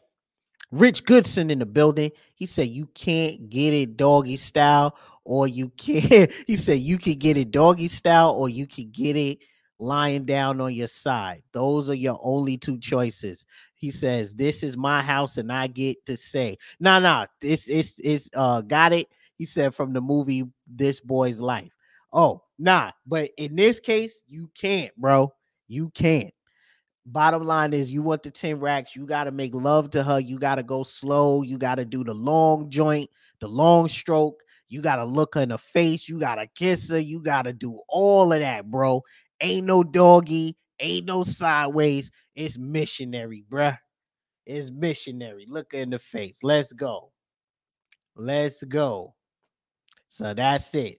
Rich Goodson in the building. He said you can't get it doggy style or you can't. He said you can get it doggy style or you can get it lying down on your side. Those are your only two choices. He says, This is my house, and I get to say, no, nah, no, nah, this is is uh got it. He said from the movie This Boy's Life. Oh, nah, but in this case, you can't, bro. You can't. Bottom line is you want the 10 racks, you got to make love to her. You got to go slow. You got to do the long joint, the long stroke. You got to look her in the face. You got to kiss her. You got to do all of that, bro. Ain't no doggy, ain't no sideways. It's missionary, bruh. It's missionary. Look in the face. Let's go. Let's go. So that's it.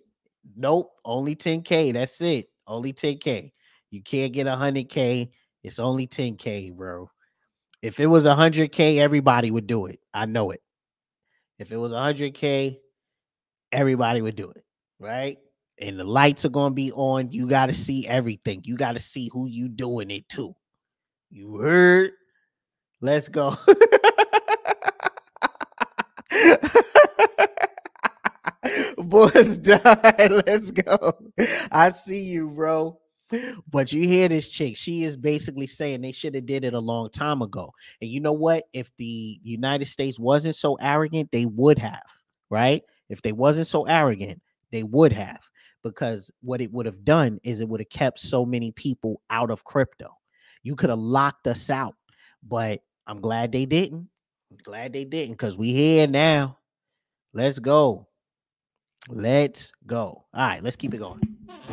Nope, only 10k. That's it. Only 10k. You can't get 100k. It's only 10k, bro. If it was 100k, everybody would do it. I know it. If it was 100k, everybody would do it, right? And the lights are going to be on. You got to see everything. You got to see who you doing it to. You heard? Let's go. Boys die. Let's go. I see you, bro. But you hear this chick. She is basically saying they should have did it a long time ago. And you know what? If the United States wasn't so arrogant, they would have, right? If they wasn't so arrogant, they would have because what it would have done is it would have kept so many people out of crypto. You could have locked us out, but I'm glad they didn't. I'm glad they didn't because we here now. Let's go. Let's go. All right, let's keep it going.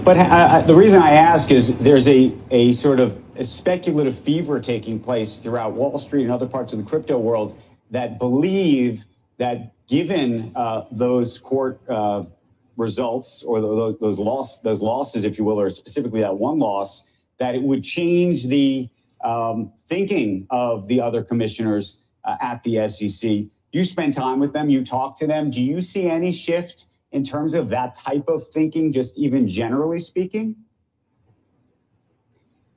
But the reason I ask is there's a, a sort of a speculative fever taking place throughout Wall Street and other parts of the crypto world that believe that given uh, those court uh, results or those those loss those losses, if you will, or specifically that one loss, that it would change the um, thinking of the other commissioners uh, at the SEC. You spend time with them, you talk to them. Do you see any shift in terms of that type of thinking, just even generally speaking?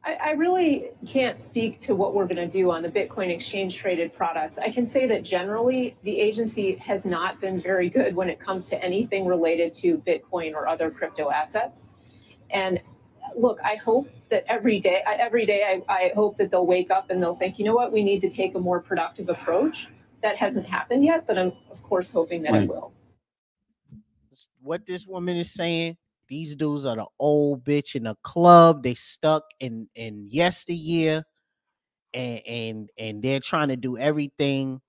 I, I really can't speak to what we're going to do on the Bitcoin exchange traded products. I can say that generally the agency has not been very good when it comes to anything related to Bitcoin or other crypto assets. And look, I hope that every day, every day, I, I hope that they'll wake up and they'll think, you know what, we need to take a more productive approach. That hasn't happened yet, but I'm of course hoping that right. it will. What this woman is saying these dudes are the old bitch in the club. They stuck in in yesteryear, and and and they're trying to do everything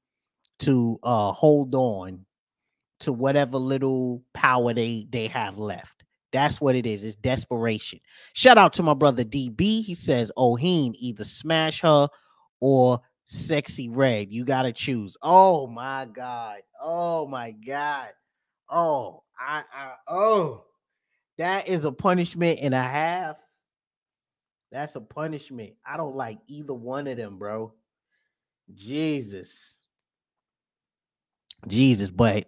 to uh hold on to whatever little power they they have left. That's what it is. It's desperation. Shout out to my brother DB. He says, Oheen, either smash her or Sexyy Red. You gotta choose. Oh my god. Oh my god. Oh, I, I oh that is a punishment and a half. That's a punishment. I don't like either one of them, bro. Jesus. Jesus, but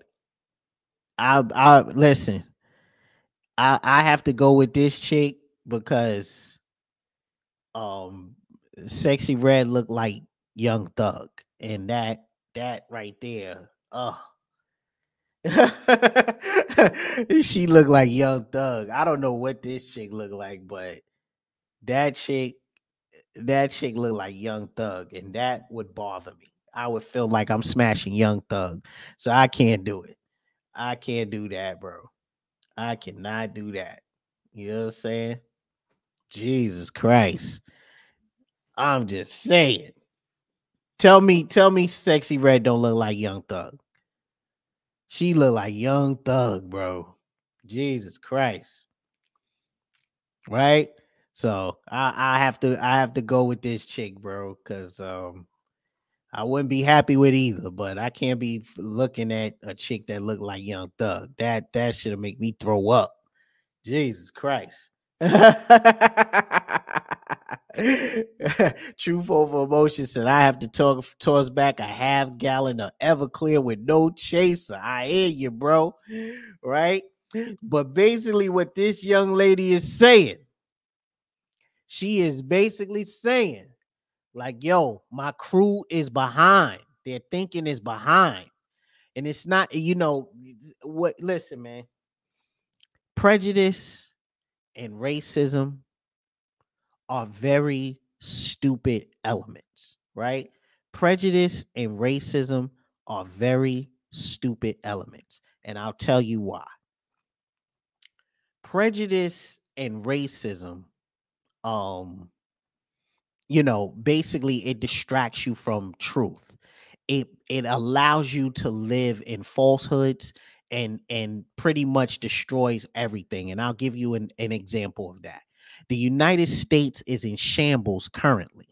I I listen. I I have to go with this chick because um Sexyy Red looked like young thug and that that right there uh she looked like young thug. I don't know what this chick looked like but that chick that chick looked like young thug and that would bother me. I would feel like i'm smashing young thug. So i can't do it. I can't do that bro. I cannot do that. You know what i'm saying? Jesus christ. I'm just saying. Tell me, tell me, Sexyy Red don't look like Young Thug. She look like Young Thug, bro. Jesus Christ. Right? So I, I have to I have to go with this chick, bro, because um I wouldn't be happy with either, but I can't be looking at a chick that looked like Young Thug. That that should make me throw up. Jesus Christ. Truth over emotion said I have to talk toss back a half gallon of Everclear with no chaser. I hear you, bro. Right? But basically, what this young lady is saying, she is basically saying, like, yo, my crew is behind. Their thinking is behind. And it's not, you know, what listen, man. Prejudice and racism are very stupid elements, right? Prejudice and racism are very stupid elements. And I'll tell you why. Prejudice and racism, um, you know, basically it distracts you from truth. It it allows you to live in falsehoods and and pretty much destroys everything. And I'll give you an, an example of that. The United States is in shambles currently.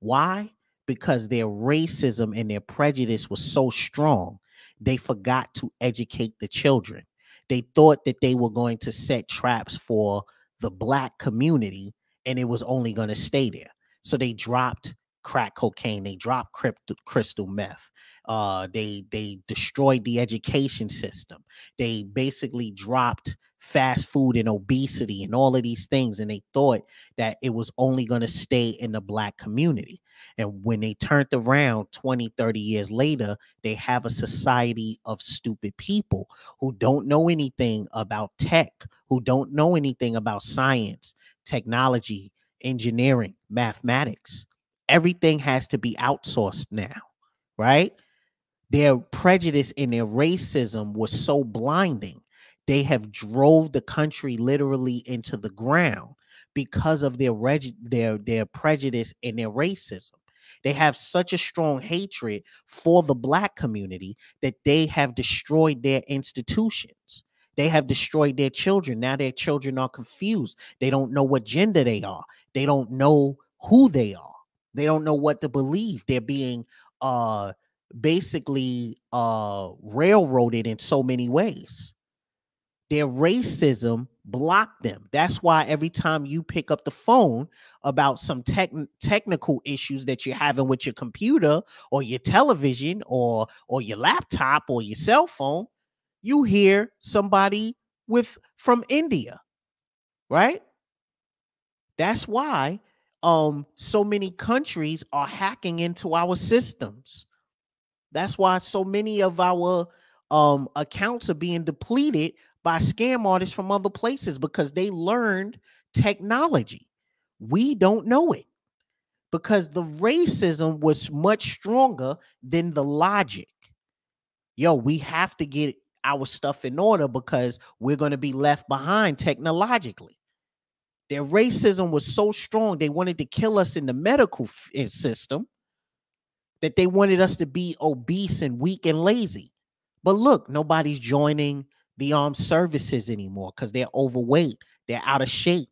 Why? Because their racism and their prejudice was so strong, they forgot to educate the children. They thought that they were going to set traps for the black community and it was only going to stay there. So they dropped crack cocaine, they dropped crystal meth. Uh, they they destroyed the education system. They basically dropped fast food and obesity and all of these things and they thought that it was only going to stay in the black community. And when they turned around 20 30 years later they have a society of stupid people who don't know anything about tech who don't know anything about science technology engineering mathematics. Everything has to be outsourced now right? Their prejudice and their racism was so blinding they have drove the country literally into the ground because of their reg- their their prejudice and their racism. They have such a strong hatred for the black community that they have destroyed their institutions. They have destroyed their children. Now their children are confused. They don't know what gender they are. They don't know who they are. They don't know what to believe. They're being uh basically uh railroaded in so many ways their racism blocked them. That's why every time you pick up the phone about some tech, technical issues that you're having with your computer or your television or or your laptop or your cell phone, you hear somebody with from India, right? That's why um so many countries are hacking into our systems. That's why so many of our um accounts are being depleted by scam artists from other places because they learned technology. We don't know it because the racism was much stronger than the logic. Yo, we have to get our stuff in order because we're going to be left behind technologically. Their racism was so strong, they wanted to kill us in the medical eh, system that they wanted us to be obese and weak and lazy. But look, nobody's joining the armed services anymore because they're overweight, they're out of shape.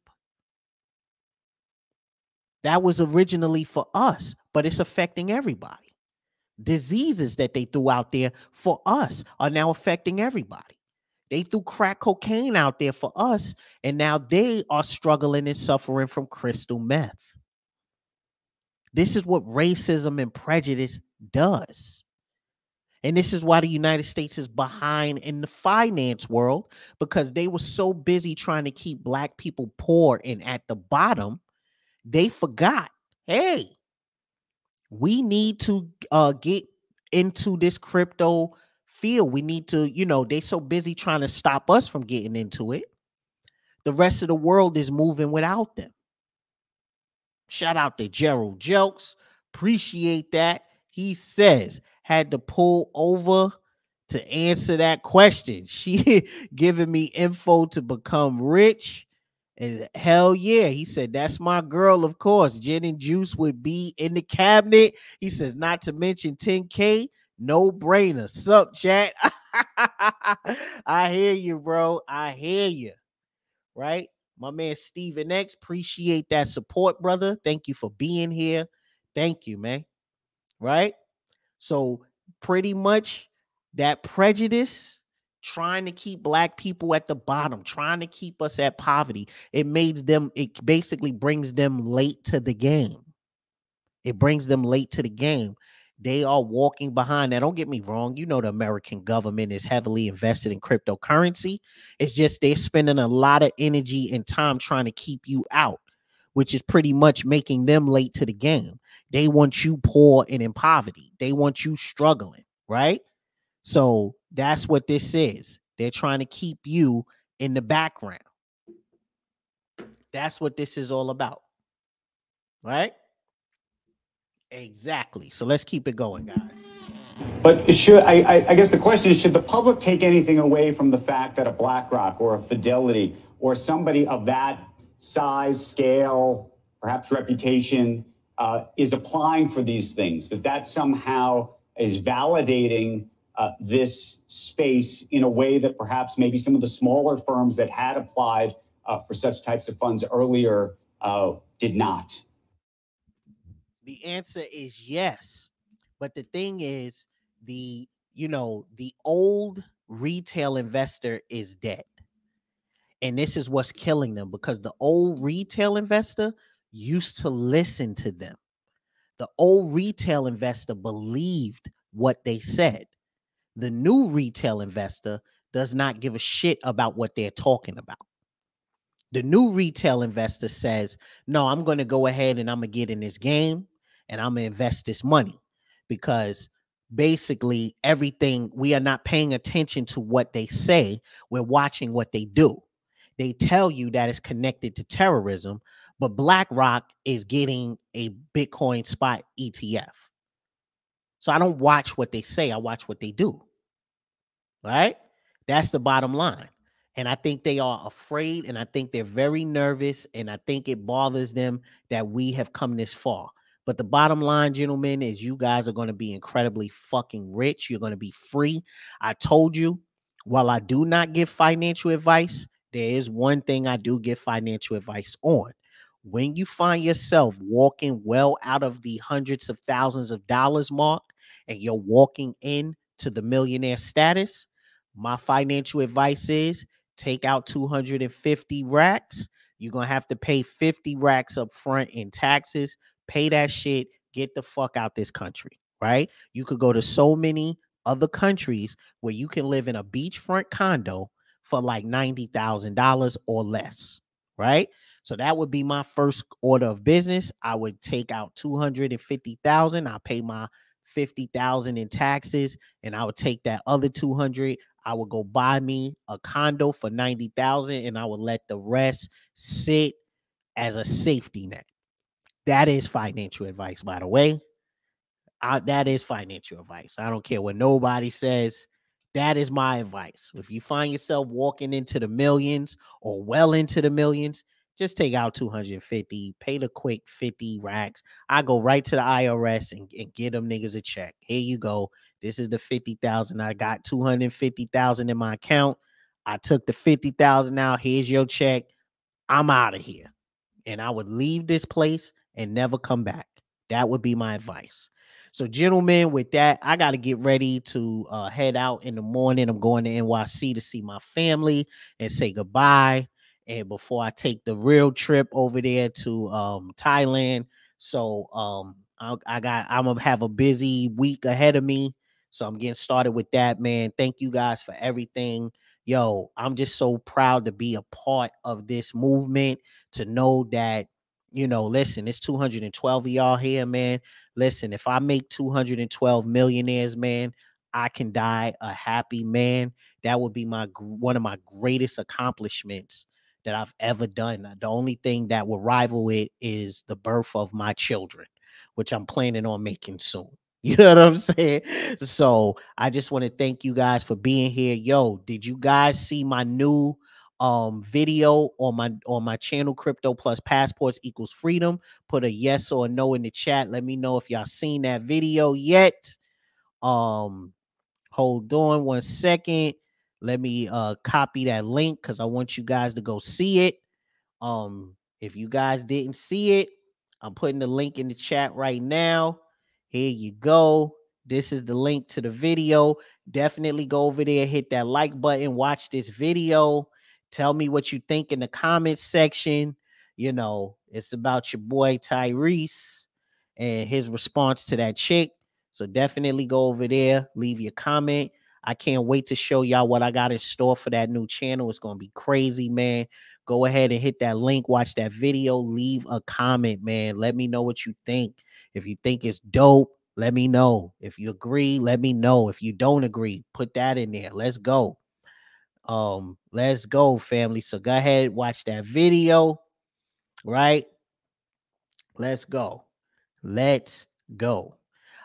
That was originally for us, but it's affecting everybody. Diseases that they threw out there for us are now affecting everybody. They threw crack cocaine out there for us, and now they are struggling and suffering from crystal meth. This is what racism and prejudice does. And this is why the United States is behind in the finance world because they were so busy trying to keep black people poor and at the bottom, they forgot, hey, we need to uh, get into this crypto field. We need to, you know, They're so busy trying to stop us from getting into it. The rest of the world is moving without them. Shout out to Gerald Jelks. Appreciate that. He says, had to pull over to answer that question. She giving me info to become rich. And hell yeah, he said, That's my girl, of course. Gin and juice would be in the cabinet. He says, Not to mention 10K, no brainer. Sup, chat? I hear you, bro. I hear you. Right? My man Steven X, appreciate that support, brother. Thank you for being here. Thank you, man. Right? So, pretty much that prejudice trying to keep black people at the bottom, trying to keep us at poverty, it makes them, it basically brings them late to the game. It brings them late to the game. They are walking behind. Now, don't get me wrong. You know, the American government is heavily invested in cryptocurrency. It's just they're spending a lot of energy and time trying to keep you out, which is pretty much making them late to the game. They want you poor and in poverty. They want you struggling, right? So that's what this is. They're trying to keep you in the background. That's what this is all about. Right? Exactly. So let's keep it going, guys. But should I, I, guess the question is should the public take anything away from the fact that a BlackRock or a Fidelity or somebody of that size, scale, perhaps reputation uh, is applying for these things? That that somehow is validating uh, this space in a way that perhaps maybe some of the smaller firms that had applied uh, for such types of funds earlier uh, did not? The answer is yes. But the thing is, the you know, the old retail investor is dead. And this is what's killing them because the old retail investor used to listen to them. The old retail investor believed what they said. The new retail investor does not give a shit about what they're talking about. The new retail investor says, No, I'm going to go ahead and I'm going to get in this game and I'm going to invest this money because basically everything we are not paying attention to what they say, we're watching what they do. They tell you that it's connected to terrorism, but BlackRock is getting a Bitcoin spot ETF. So I don't watch what they say, I watch what they do. Right? That's the bottom line. And I think they are afraid and I think they're very nervous and I think it bothers them that we have come this far. But the bottom line, gentlemen, is you guys are going to be incredibly fucking rich. You're going to be free. I told you, while I do not give financial advice, there is one thing I do give financial advice on. When you find yourself walking well out of the hundreds of thousands of dollars mark and you're walking into the millionaire status, my financial advice is take out 250 racks. You're going to have to pay 50 racks up front in taxes pay that shit, get the fuck out this country, right? You could go to so many other countries where you can live in a beachfront condo for like $90,000 or less, right? So that would be my first order of business. I would take out 250,000, I pay my 50,000 in taxes and I would take that other 200 I would go buy me a condo for 90,000 and I would let the rest sit as a safety net. That is financial advice, by the way. I, that is financial advice. I don't care what nobody says. That is my advice. If you find yourself walking into the millions or well into the millions, just take out 250, pay the quick 50 racks. I go right to the IRS and, and get them niggas a check. Here you go. This is the 50,000. I got 250,000 in my account. I took the 50,000 out. Here's your check. I'm out of here. And I would leave this place and never come back. That would be my advice. So, gentlemen, with that, I got to get ready to uh, head out in the morning. I'm going to NYC to see my family and say goodbye. And before I take the real trip over there to um, Thailand, so um, I, I got I'm gonna have a busy week ahead of me. So I'm getting started with that, man. Thank you guys for everything. Yo, I'm just so proud to be a part of this movement, to know that you know, listen, it's 212 of y'all here, man. Listen, if I make 212 millionaires, man, I can die a happy man. That would be my one of my greatest accomplishments that I've ever done. The only thing that will rival it is the birth of my children, which I'm planning on making soon. You know what I'm saying? So I just want to thank you guys for being here. Yo, did you guys see my new um video on my on my channel crypto plus passports equals freedom put a yes or a no in the chat let me know if y'all seen that video yet um hold on one second let me uh copy that link because i want you guys to go see it um if you guys didn't see it i'm putting the link in the chat right now here you go this is the link to the video definitely go over there hit that like button watch this video Tell me what you think in the comments section. You know, it's about your boy Tyrese and his response to that chick. So definitely go over there, leave your comment. I can't wait to show y'all what I got in store for that new channel. It's going to be crazy, man. Go ahead and hit that link, watch that video, leave a comment, man. Let me know what you think. If you think it's dope, let me know. If you agree, let me know. If you don't agree, put that in there. Let's go. Um, let's go, family. So go ahead, watch that video, right? Let's go. Let's go.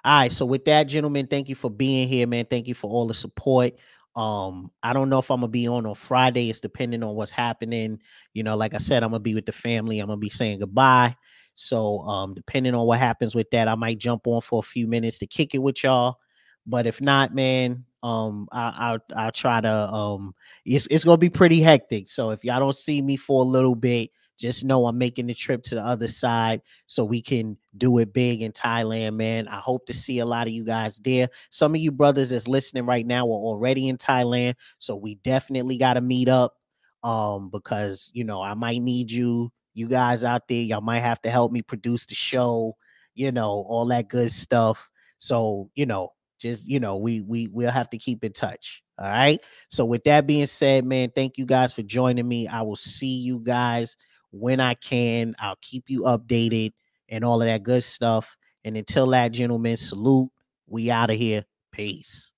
All right. So with that, gentlemen, thank you for being here, man. Thank you for all the support. Um, I don't know if I'm gonna be on on Friday. It's depending on what's happening. You know, like I said, I'm gonna be with the family. I'm gonna be saying goodbye. So, um, depending on what happens with that, I might jump on for a few minutes to kick it with y'all. But if not, man, um I, will I'll try to um it's it's gonna be pretty hectic. So if y'all don't see me for a little bit, just know I'm making the trip to the other side so we can do it big in Thailand, man. I hope to see a lot of you guys there. Some of you brothers that's listening right now are already in Thailand, so we definitely got to meet up um because you know I might need you you guys out there. Y'all might have to help me produce the show, you know, all that good stuff. So, you know, just you know we we we'll have to keep in touch all right so with that being said man thank you guys for joining me i will see you guys when i can i'll keep you updated and all of that good stuff and until that gentlemen salute we out of here. Peace